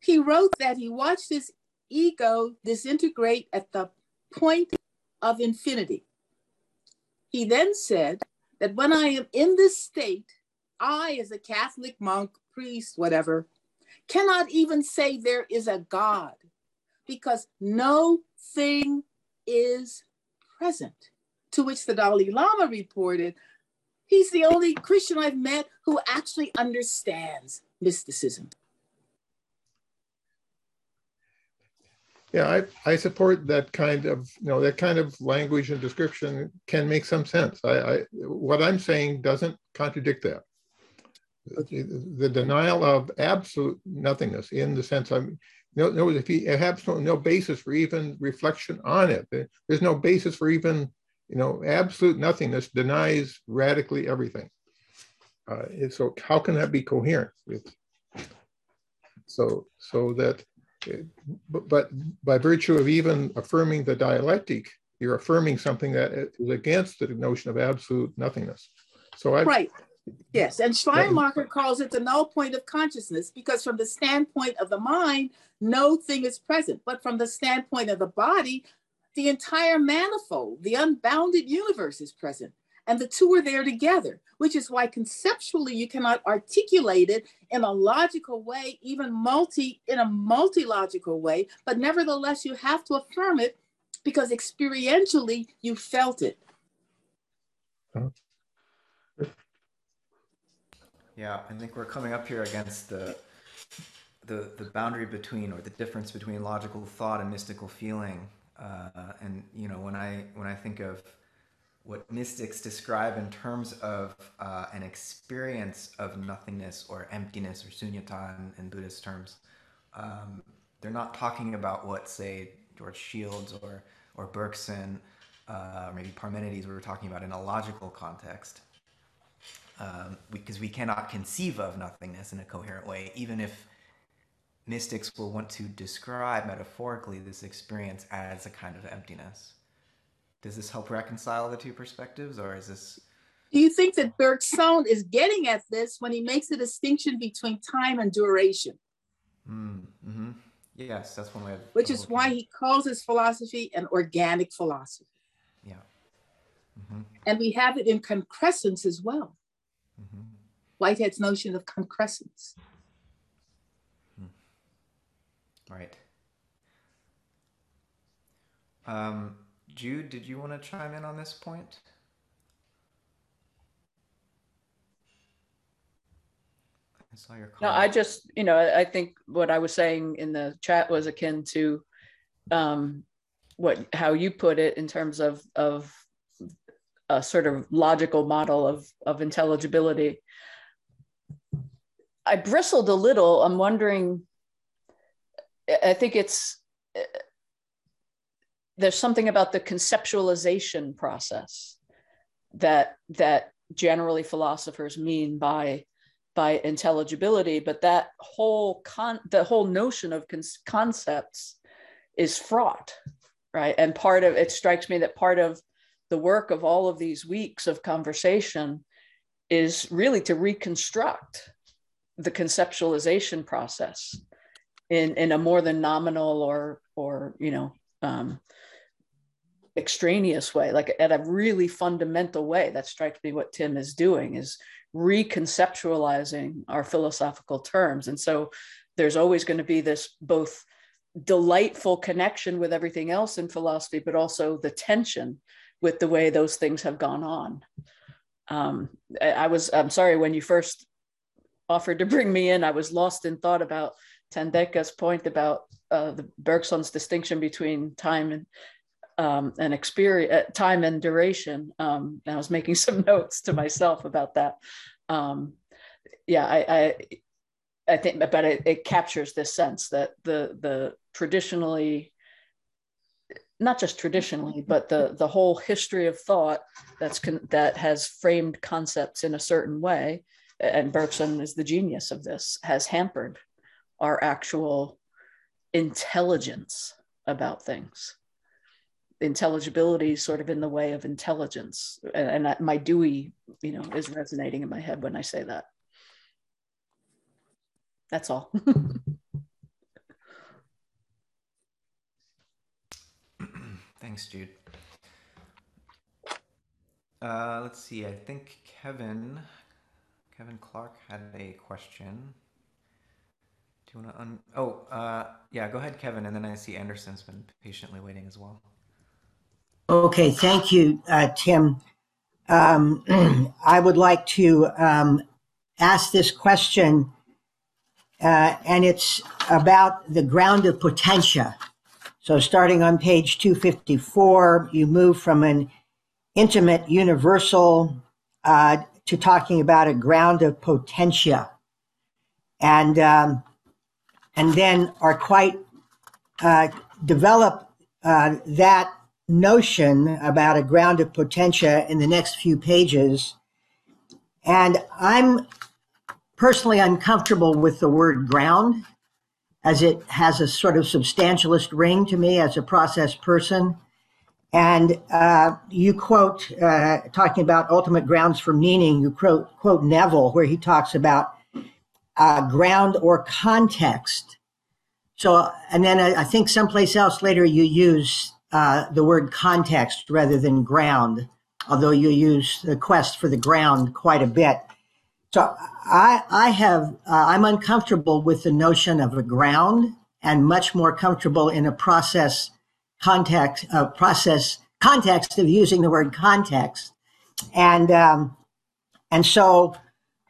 he wrote that he watched his ego disintegrate at the point of infinity. He then said that when I am in this state, I, as a Catholic monk, priest, whatever, cannot even say there is a God because no thing is present. To which the Dalai Lama reported, he's the only Christian I've met who actually understands mysticism. Yeah, I, I support that kind of you know that kind of language and description can make some sense. I, I what I'm saying doesn't contradict that. The denial of absolute nothingness in the sense I'm no, no if you have no, no basis for even reflection on it, there's no basis for even you know absolute nothingness denies radically everything. Uh, so how can that be coherent with? So so that but, but by virtue of even affirming the dialectic, you're affirming something that is against the notion of absolute nothingness. So I right. Yes, and Schleiermacher calls it the null point of consciousness because from the standpoint of the mind, no thing is present. But from the standpoint of the body, the entire manifold, the unbounded universe is present and the two are there together, which is why conceptually you cannot articulate it in a logical way, even multi in a multi-logical way, but nevertheless you have to affirm it because experientially you felt it. Yeah, I think we're coming up here against the the the boundary between or the difference between logical thought and mystical feeling. Uh, and you know, when I when I think of what mystics describe in terms of uh, an experience of nothingness or emptiness or sunyata in, in Buddhist terms. Um, they're not talking about what, say, George Shields or or Bergson uh, or maybe Parmenides were talking about in a logical context. Um, because we cannot conceive of nothingness in a coherent way, even if mystics will want to describe metaphorically this experience as a kind of emptiness does this help reconcile the two perspectives or is this do you think that Bergson is getting at this when he makes a distinction between time and duration? Mm, hmm Yes, that's one way. Of, Which is why he calls his philosophy an organic philosophy. Yeah. Mm-hmm. And we have it in concrescence as well. Mm-hmm. Whitehead's notion of concrescence. Hmm. Right. Um, Jude, did you want to chime in on this point? I saw your comment. No, I just, you know, I think what I was saying in the chat was akin to um, what how you put it in terms of of a sort of logical model of of intelligibility. I bristled a little. I'm wondering. I think it's there's something about the conceptualization process that that generally philosophers mean by by intelligibility but that whole con the whole notion of con- concepts is fraught right? And part of it strikes me that part of the work of all of these weeks of conversation is really to reconstruct the conceptualization process in in a more than nominal or or you know um, extraneous way like at a really fundamental way that strikes me what tim is doing is reconceptualizing our philosophical terms. And so there's always going to be this both delightful connection with everything else in philosophy but also the tension with the way those things have gone on. Um, I, was i'm sorry when you first offered to bring me in i was lost in thought about Thandeka's point about uh, the Bergson's distinction between time and um, and experience, uh, time and duration. Um, and I was making some notes to myself about that. Um, yeah, I, I, I think, but it, it captures this sense that the the traditionally not just traditionally, but the the whole history of thought that's con- that has framed concepts in a certain way, and Bergson is the genius of this, has hampered our actual intelligence about things. Intelligibility sort of in the way of intelligence. And, my Dewey, you know, is resonating in my head when I say that. That's all. Thanks, Jude. Uh, let's see. I think Kevin, Kevin Clark had a question. Do you want to un? Oh, uh, yeah. Go ahead, Kevin, and then I see Anderson's been patiently waiting as well. Okay, thank you, uh, Tim. Um, I would like to um, ask this question, uh, and it's about the ground of potentia. So, starting on page 254, you move from an intimate universal uh, to talking about a ground of potentia. And um, and then are quite uh, develop uh, that notion about a ground of potentia in the next few pages. And I'm personally uncomfortable with the word ground as it has a sort of substantialist ring to me as a process person. And uh, you quote, uh, talking about ultimate grounds for meaning, you quote, quote Neville, where he talks about uh, ground or context. So, and then I, I, think someplace else later you use uh, the word context rather than ground, although you use the quest for the ground quite a bit. So I, I have, uh, I'm uncomfortable with the notion of a ground and much more comfortable in a process context, uh, process context of using the word context. And, um, and so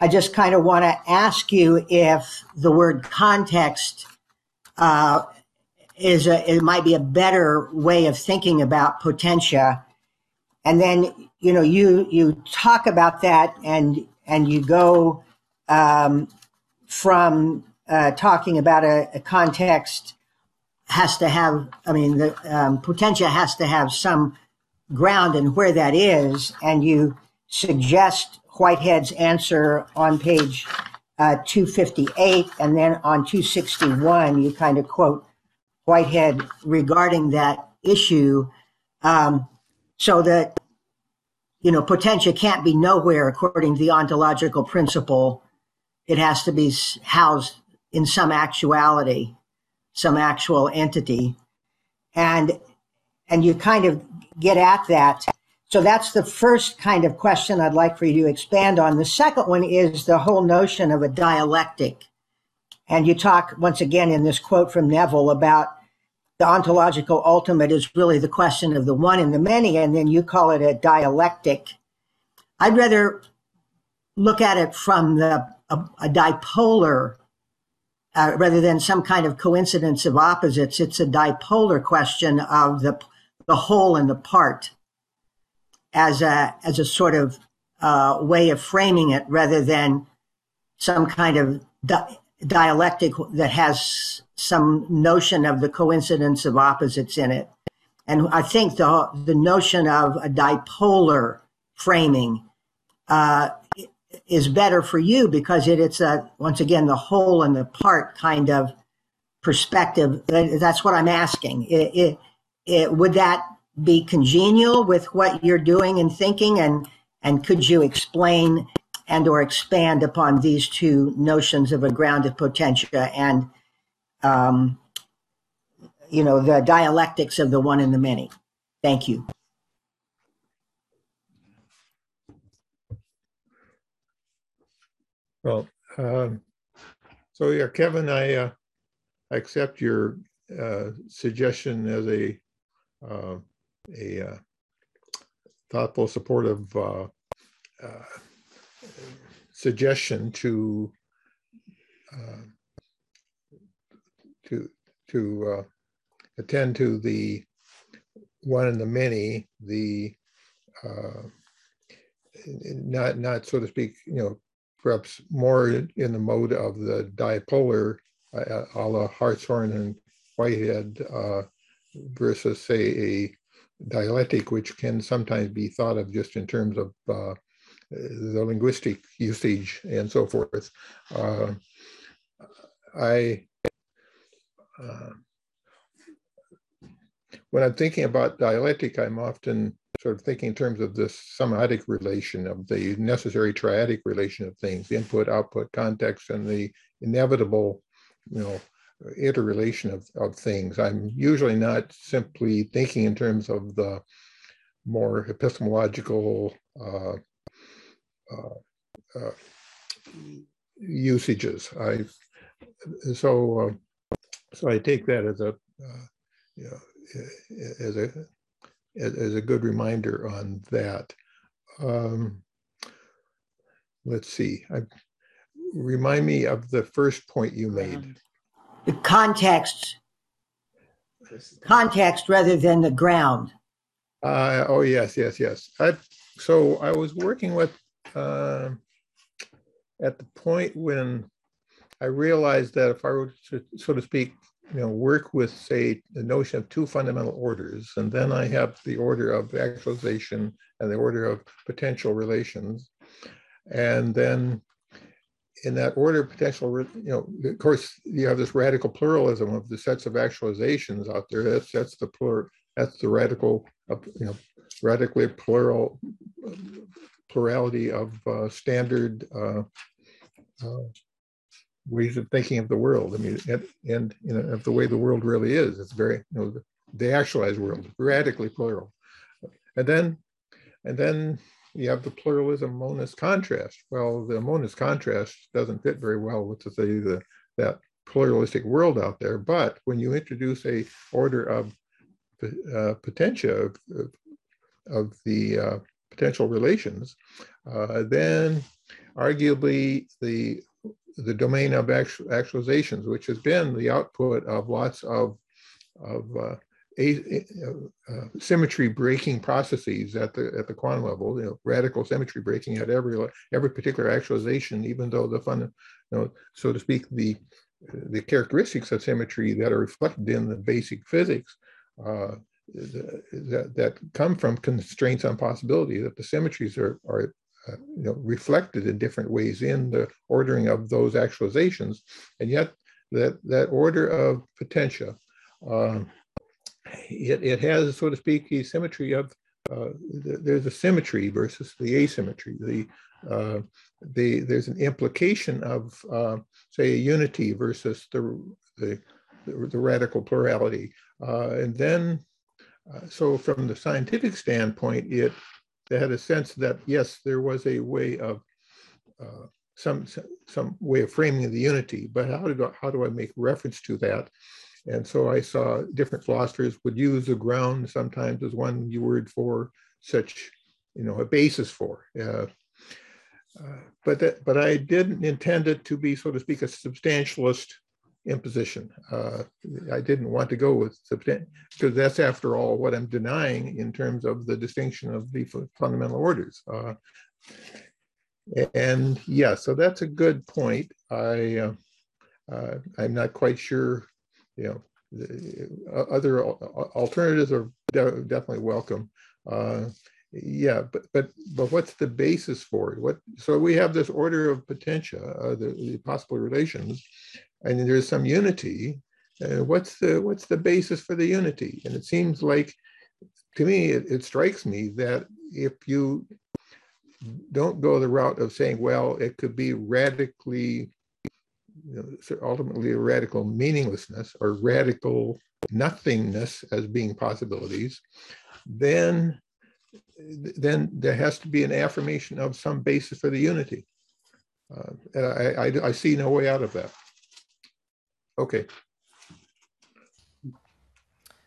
I just kind of want to ask you if the word context uh, is a, it might be a better way of thinking about potentia. And then you know you you talk about that and and you go um, from uh, talking about a, a, context has to have I mean the um, potentia has to have some ground and where that is, and you suggest Whitehead's answer on page uh, 258, and then on 261, you kind of quote Whitehead regarding that issue, um, so that you know potentia can't be nowhere according to the ontological principle. It has to be housed in some actuality, some actual entity, and and you kind of get at that so that's the first kind of question I'd like for you to expand on. The second one is the whole notion of a dialectic. And you talk once again in this quote from Neville about the ontological ultimate is really the question of the one and the many, and then you call it a dialectic. I'd rather look at it from the a, a dipolar uh, rather than some kind of coincidence of opposites. It's a dipolar question of the the whole and the part as a as a sort of uh, way of framing it rather than some kind of di- dialectic that has some notion of the coincidence of opposites in it. And I think the the notion of a dipolar framing uh, is better for you because it, it's a once again the whole and the part kind of perspective. That's what I'm asking. It, it, it, would that be congenial with what you're doing and thinking and and could you explain and or expand upon these two notions of a grounded potentia and um, you know the dialectics of the one and the many. Thank you. Well, um, so yeah, Kevin, I uh, accept your uh, suggestion as a uh, a uh, thoughtful, supportive uh, uh, suggestion to to to uh, attend to the one and the many, the uh, not not so to speak, you know, perhaps more in the mode of the dipolar, uh, a la Hartshorne and Whitehead, uh, versus say a dialectic, which can sometimes be thought of just in terms of uh, the linguistic usage and so forth. Uh, I, when I'm thinking about dialectic, I'm often sort of thinking in terms of the somatic relation of the necessary triadic relation of things, input, output, context, and the inevitable, you know, interrelation of, of things. I'm usually not simply thinking in terms of the more epistemological uh, uh, uh, usages. I so uh, so I take that as a uh, you know, as a as a good reminder on that. Um, let's see. I, remind me of the first point you made. The context, context rather than the ground. Uh, oh yes, yes, yes. I, so I was working with uh, at the point when I realized that if I were to, so to speak, you know, work with, say, the notion of two fundamental orders, and then I have the order of actualization and the order of potential relations. And then in that order of potential, you know, of course, you have this radical pluralism of the sets of actualizations out there. That's that's the plural, that's the radical, you know, radically plural plurality of uh, standard uh, uh, ways of thinking of the world. I mean, and, and you know, of the way the world really is. It's very, you know, the actualized world, radically plural. And then, and then you have the pluralism monist contrast. Well, the monist contrast doesn't fit very well with say the that pluralistic world out there. But when you introduce a order of uh, potentia of, of, of the uh, potential relations, uh, then arguably the the domain of actual, actualizations, which has been the output of lots of, of uh, a, uh, symmetry breaking processes at the at the quantum level, you know, radical symmetry breaking at every every particular actualization, even though the fun, you know, so to speak, the the characteristics of symmetry that are reflected in the basic physics uh, that, that come from constraints on possibility, that the symmetries are, are uh, you know, reflected in different ways in the ordering of those actualizations. And yet that, that order of potentia, uh, it, it has, so to speak, a symmetry of, uh, there's a symmetry versus the asymmetry. The, uh, the, there's an implication of, uh, say, a unity versus the, the, the, the radical plurality. And then, so from the scientific standpoint, it they had a sense that yes, there was a way of uh, some some way of framing the unity, but how do I, how do I make reference to that? And so I saw different philosophers would use the ground sometimes as one word for such, you know, a basis for. Uh, uh, but that, but I didn't intend it to be, so to speak, a substantialist imposition. Uh, I didn't want to go with because that's, after all, what I'm denying in terms of the distinction of the fundamental orders. Uh, and yeah, so that's a good point. I uh, uh I'm not quite sure. You know, the, uh, other alternatives are de definitely welcome. Uh, yeah, but but but what's the basis for it? What so we have this order of potentia, the, the possible relations, and there's some unity. Uh, what's the what's the basis for the unity? And it seems like, to me, it, it strikes me that if you don't go the route of saying, well, it could be radically, you know, ultimately a radical meaninglessness or radical nothingness as being possibilities, then then there has to be an affirmation of some basis for the unity. Uh, and I, I, I see no way out of that. Okay.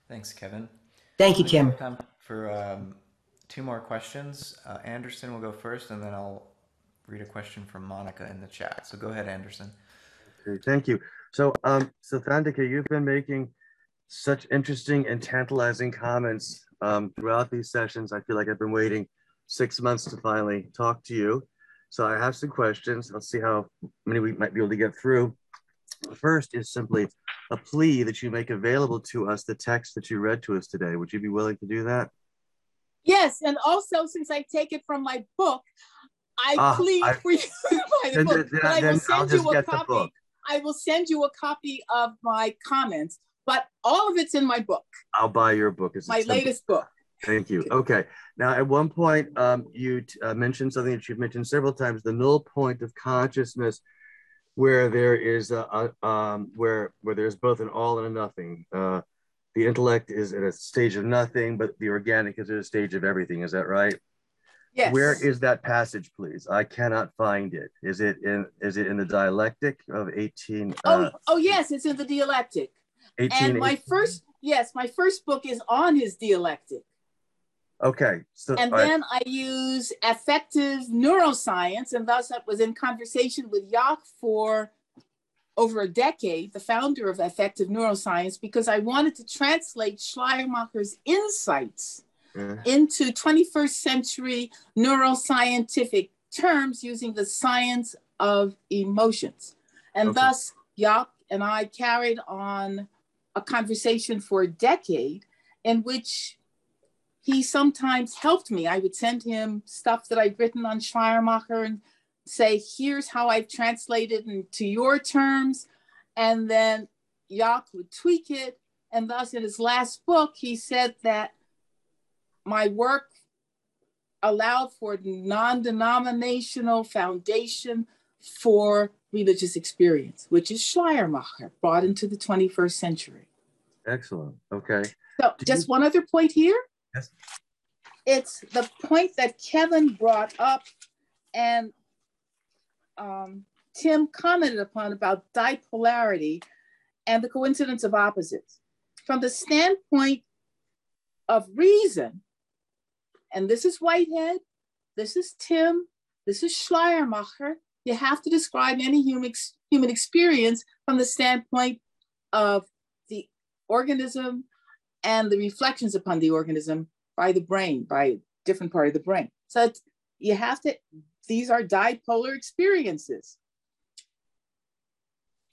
Thanks, Kevin. Thank you, I think we Tim. Time for um, two more questions. Uh, Anderson will go first, and then I'll read a question from Monica in the chat. So go ahead, Anderson. Okay, thank you. So, um, so Thandeka, you've been making such interesting and tantalizing comments um, throughout these sessions. I feel like I've been waiting six months to finally talk to you. So I have some questions. Let's see how many we might be able to get through. The first is simply a plea that you make available to us the text that you read to us today. Would you be willing to do that? Yes, and also since I take it from my book, I Ah, plead I- for you to buy the Then, book. then- But I will then I'll send just you a copy. I will send you a copy of my comments, but all of it's in my book, I'll buy your book. It's my latest book. Thank you. Okay. Now, at one point, um, you uh, mentioned something that you've mentioned several times: the null point of consciousness, where there is a, a um, where where there's both an all and a nothing. Uh, the intellect is at a stage of nothing, but the organic is at a stage of everything. Is that right? Yes. Where is that passage, please? I cannot find it. Is it in? Is it in the dialectic of eighteen? Oh, Uh, oh yes, it's in the dialectic. 18, And my first, yes, my first book is on his dialectic. Okay. So And then I use affective neuroscience, and thus I was in conversation with Jaak for over a decade, the founder of affective neuroscience, because I wanted to translate Schleiermacher's insights into 21st century neuroscientific terms using the science of emotions. And Okay. thus, Jaak and I carried on a conversation for a decade in which he sometimes helped me. I would send him stuff that I'd written on Schleiermacher and say, here's how I've translated into your terms. And then Jaak would tweak it. And thus, in his last book, he said that my work allowed for non denominational foundation for religious experience, which is Schleiermacher, brought into the 21st century. excellent. Okay. So, Do just you- one other point here. Yes. It's the point that Kevin brought up and um, Tim commented upon about dipolarity and the coincidence of opposites. From the standpoint of reason, and this is Whitehead, this is Tim, this is Schleiermacher, you have to describe any human, ex- human experience from the standpoint of the organism and the reflections upon the organism by the brain, by a different part of the brain. So you have to, these are dipolar experiences.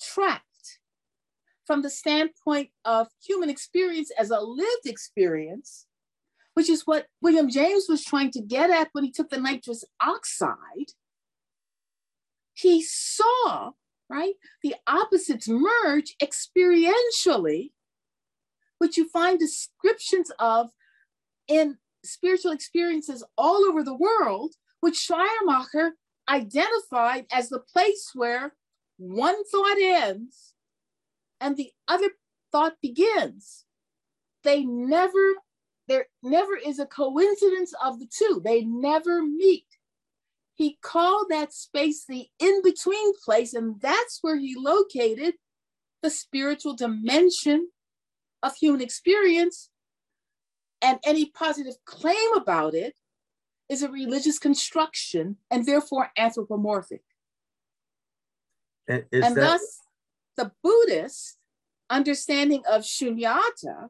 Tracked from the standpoint of human experience as a lived experience, which is what William James was trying to get at when he took the nitrous oxide. He saw, right, the opposites merge experientially, which you find descriptions of in spiritual experiences all over the world, which Schleiermacher identified as the place where one thought ends and the other thought begins. They never, there never is a coincidence of the two. They never meet. He called that space the in between place, and that's where he located the spiritual dimension of human experience. And any positive claim about it is a religious construction and therefore anthropomorphic. Is and that thus, the Buddhist understanding of shunyata,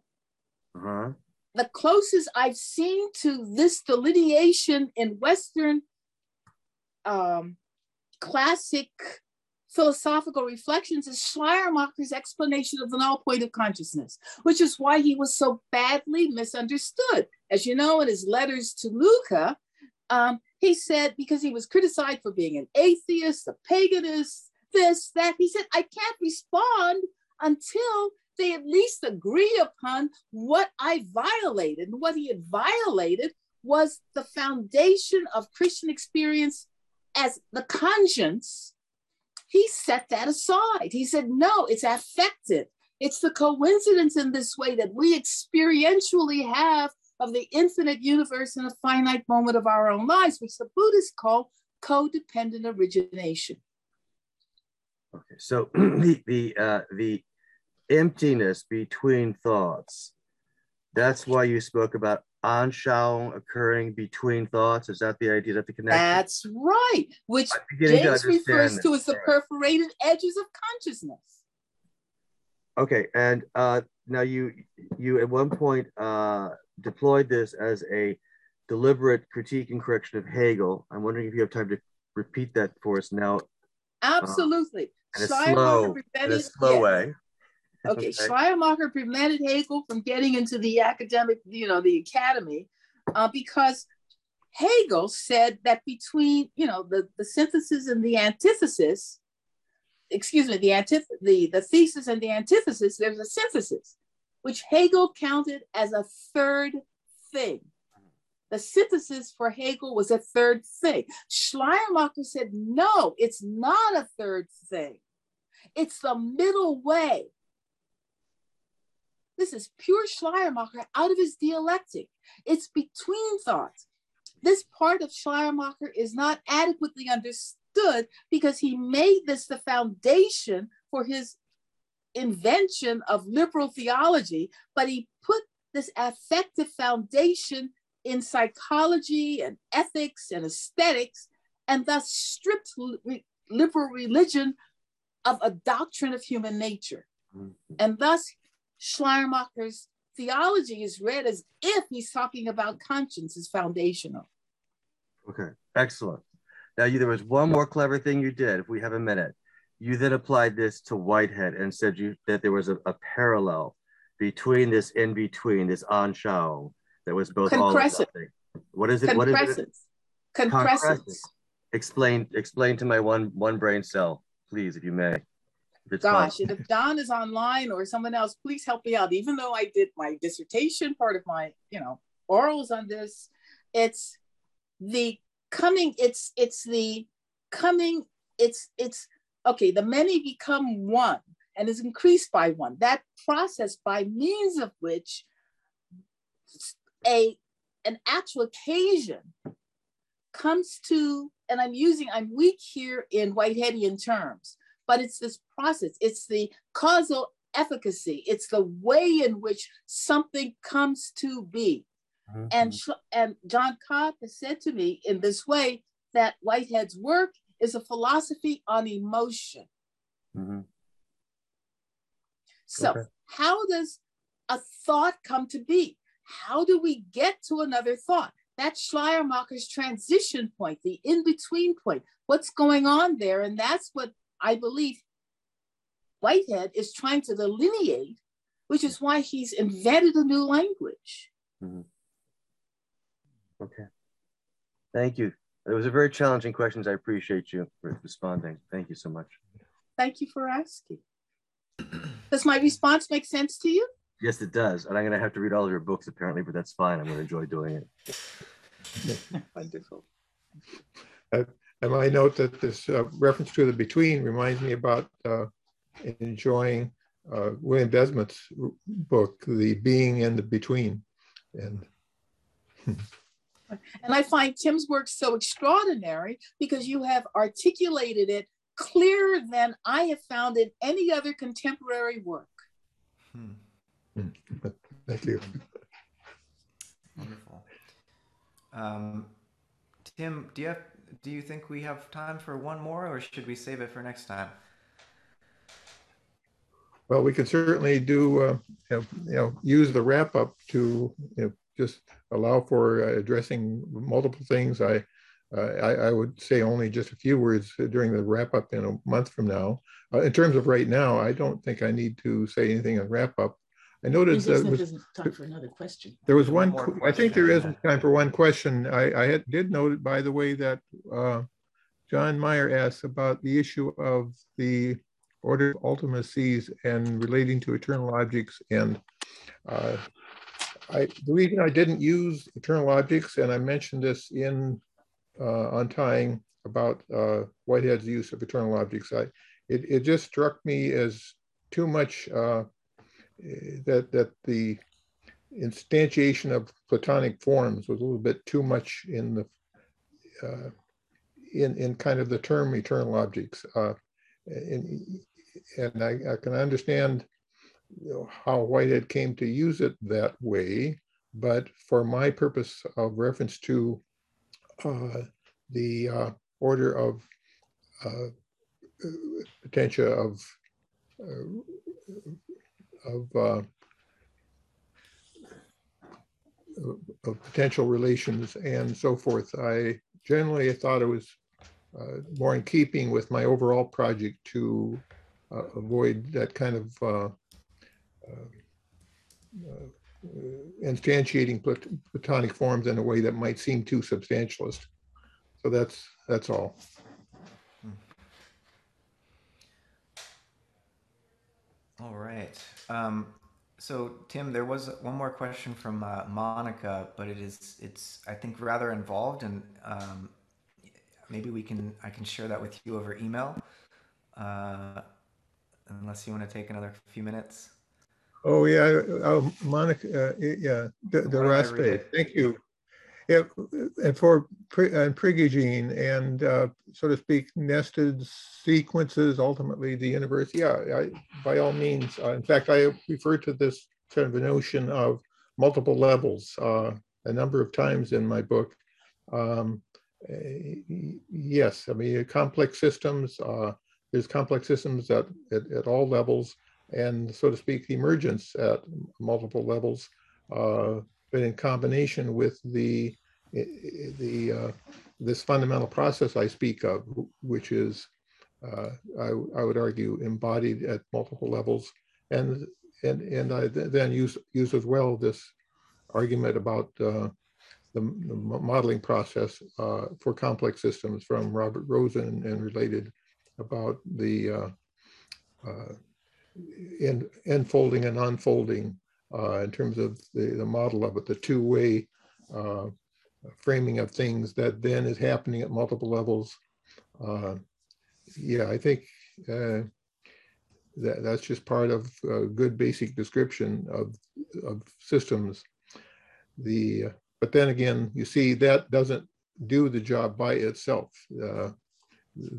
uh-huh. the closest I've seen to this delineation in Western um, classic philosophical reflections is Schleiermacher's explanation of the null point of consciousness, which is why he was so badly misunderstood. As you know, in his letters to Lücke, um, he said because he was criticized for being an atheist, a paganist, this, that, he said, I can't respond until they at least agree upon what I violated. And what he had violated was the foundation of Christian experience as the conscience, he set that aside. He said, no, it's affective. It's the coincidence in this way that we experientially have of the infinite universe in a finite moment of our own lives, which the Buddhists call codependent origination. Okay, so the the uh, the emptiness between thoughts. That's why you spoke about anshao occurring between thoughts. Is that the idea? That the connection? That's right. Which James to refers to as the perforated edges of consciousness. Okay, and uh, now you you at one point uh, deployed this as a deliberate critique and correction of Hegel. I'm wondering if you have time to repeat that for us now. Absolutely. Uh, in a slow, in a slow way. Okay, okay. Schleiermacher prevented Hegel from getting into the academic, you know, the academy, uh, because Hegel said that between, you know, the, the synthesis and the antithesis, excuse me, the, antith- the, the thesis and the antithesis, there's a synthesis, which Hegel counted as a third thing. The synthesis for Hegel was a third thing. Schleiermacher said, no, it's not a third thing. It's the middle way. This is pure Schleiermacher out of his dialectic. It's between thoughts. This part of Schleiermacher is not adequately understood because he made this the foundation for his invention of liberal theology, but he put this affective foundation in psychology and ethics and aesthetics, and thus stripped liberal religion of a doctrine of human nature. Mm-hmm. And thus, Schleiermacher's theology is read as if he's talking about conscience as foundational. Okay, excellent. Now, you, there was one more clever thing you did, if we have a minute. You then applied this to Whitehead and said you that there was a, a parallel between this in between, this anshao, that was both all What is it? What is it? Concrescence. Explain explain to my one one brain cell, please, if you may. Gosh, if Don is online or someone else, please help me out. Even though I did my dissertation, part of my, you know, orals on this, it's the coming, it's it's the coming, it's it's okay, the many become one and is increased by one. That process by means of which a an actual occasion comes to, and I'm using, I'm weak here in Whiteheadian terms, but it's this process, it's the causal efficacy, it's the way in which something comes to be. Mm-hmm. And, and John Cobb has said to me in this way that Whitehead's work is a philosophy on emotion. Mm-hmm. So, okay. how does a thought come to be? How do we get to another thought? That's Schleiermacher's transition point, the in between point. What's going on there? And that's what I believe Whitehead is trying to delineate, which is why he's invented a new language. Mm-hmm. Okay. Thank you. It was a very challenging questions. I appreciate you responding. Thank you so much. Thank you for asking. Does my response make sense to you? Yes, it does. And I'm going to have to read all of your books apparently, but that's fine. I'm going to enjoy doing it. Wonderful. Uh, and I note that this uh, reference to the between reminds me about uh, enjoying uh, William Desmond's book, The Being and the Between. And and I find Tim's work so extraordinary because you have articulated it clearer than I have found in any other contemporary work. Hmm. Thank you. Wonderful. Um, Tim, do you have, do you think we have time for one more, or should we save it for next time? Well, we can certainly do, uh, you, know, you know, use the wrap up to you know, just allow for uh, addressing multiple things. I, uh, I, I, would say only just a few words during the wrap up in a month from now. Uh, in terms of right now, I don't think I need to say anything on wrap up. I noted that was, time for another question. There was one. one I think there is time for one question. I, I had, did note, by the way, that uh, John Meyer asked about the issue of the order of ultimacies and relating to eternal objects and uh, I, the reason I didn't use eternal objects, and I mentioned this in uh, untying about uh, Whitehead's use of eternal objects, I, it, it just struck me as too much uh, that that the instantiation of Platonic forms was a little bit too much in the uh, in in kind of the term eternal objects. Uh, and and I, I can understand how Whitehead came to use it that way, but for my purpose of reference to uh, the uh, order of uh, potential of uh, of uh, of potential relations and so forth. I generally thought it was uh, more in keeping with my overall project to uh, avoid that kind of uh, uh, instantiating platonic forms in a way that might seem too substantialist. So that's that's all. All right. Um, so Tim, there was one more question from uh, Monica, but it is it's I think rather involved, and um, maybe we can I can share that with you over email, uh, unless you want to take another few minutes. Oh yeah, uh, Monica, uh, yeah, the, the Raspe. Thank you. Yeah, and for and Prigogine and uh, so to speak, nested sequences, ultimately the universe. Yeah, I, by all means. Uh, in fact, I refer to this kind of a notion of multiple levels uh, a number of times in my book. Um, yes, I mean complex systems. Uh, there's complex systems at, at, at all levels, and so to speak, the emergence at multiple levels. Uh, but in combination with the the uh, this fundamental process I speak of, which is, uh, I, I would argue, embodied at multiple levels, and and and I th then use use as well this argument about uh, the, the, modeling process uh, for complex systems from Robert Rosen and related about the uh, uh, in, enfolding and unfolding in terms of the, the model of it, the two-way framing of things that then is happening at multiple levels. Uh, yeah, I think uh, that that's just part of a good basic description of of systems. The but then again, you see that doesn't do the job by itself. Uh,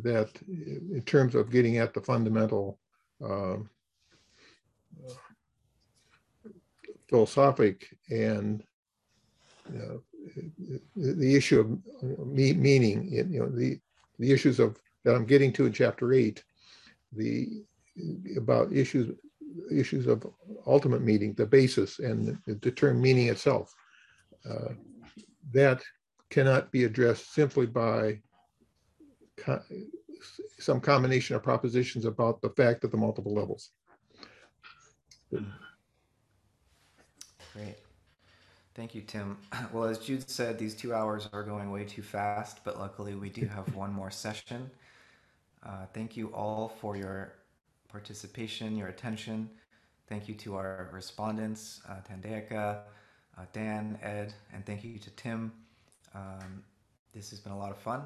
that in terms of getting at the fundamental um, philosophic and uh, the issue of meaning, you know, the, the issues of that I'm getting to in chapter eight, the about issues issues of ultimate meaning, the basis and the term meaning itself. Uh, that cannot be addressed simply by co some combination of propositions about the fact of the multiple levels. Great. Thank you, Tim. Well, as Jude said, these two hours are going way too fast, but luckily we do have one more session. Uh, thank you all for your participation, your attention. Thank you to our respondents, uh, uh, Dan, Ed, and thank you to Tim. Um, this has been a lot of fun.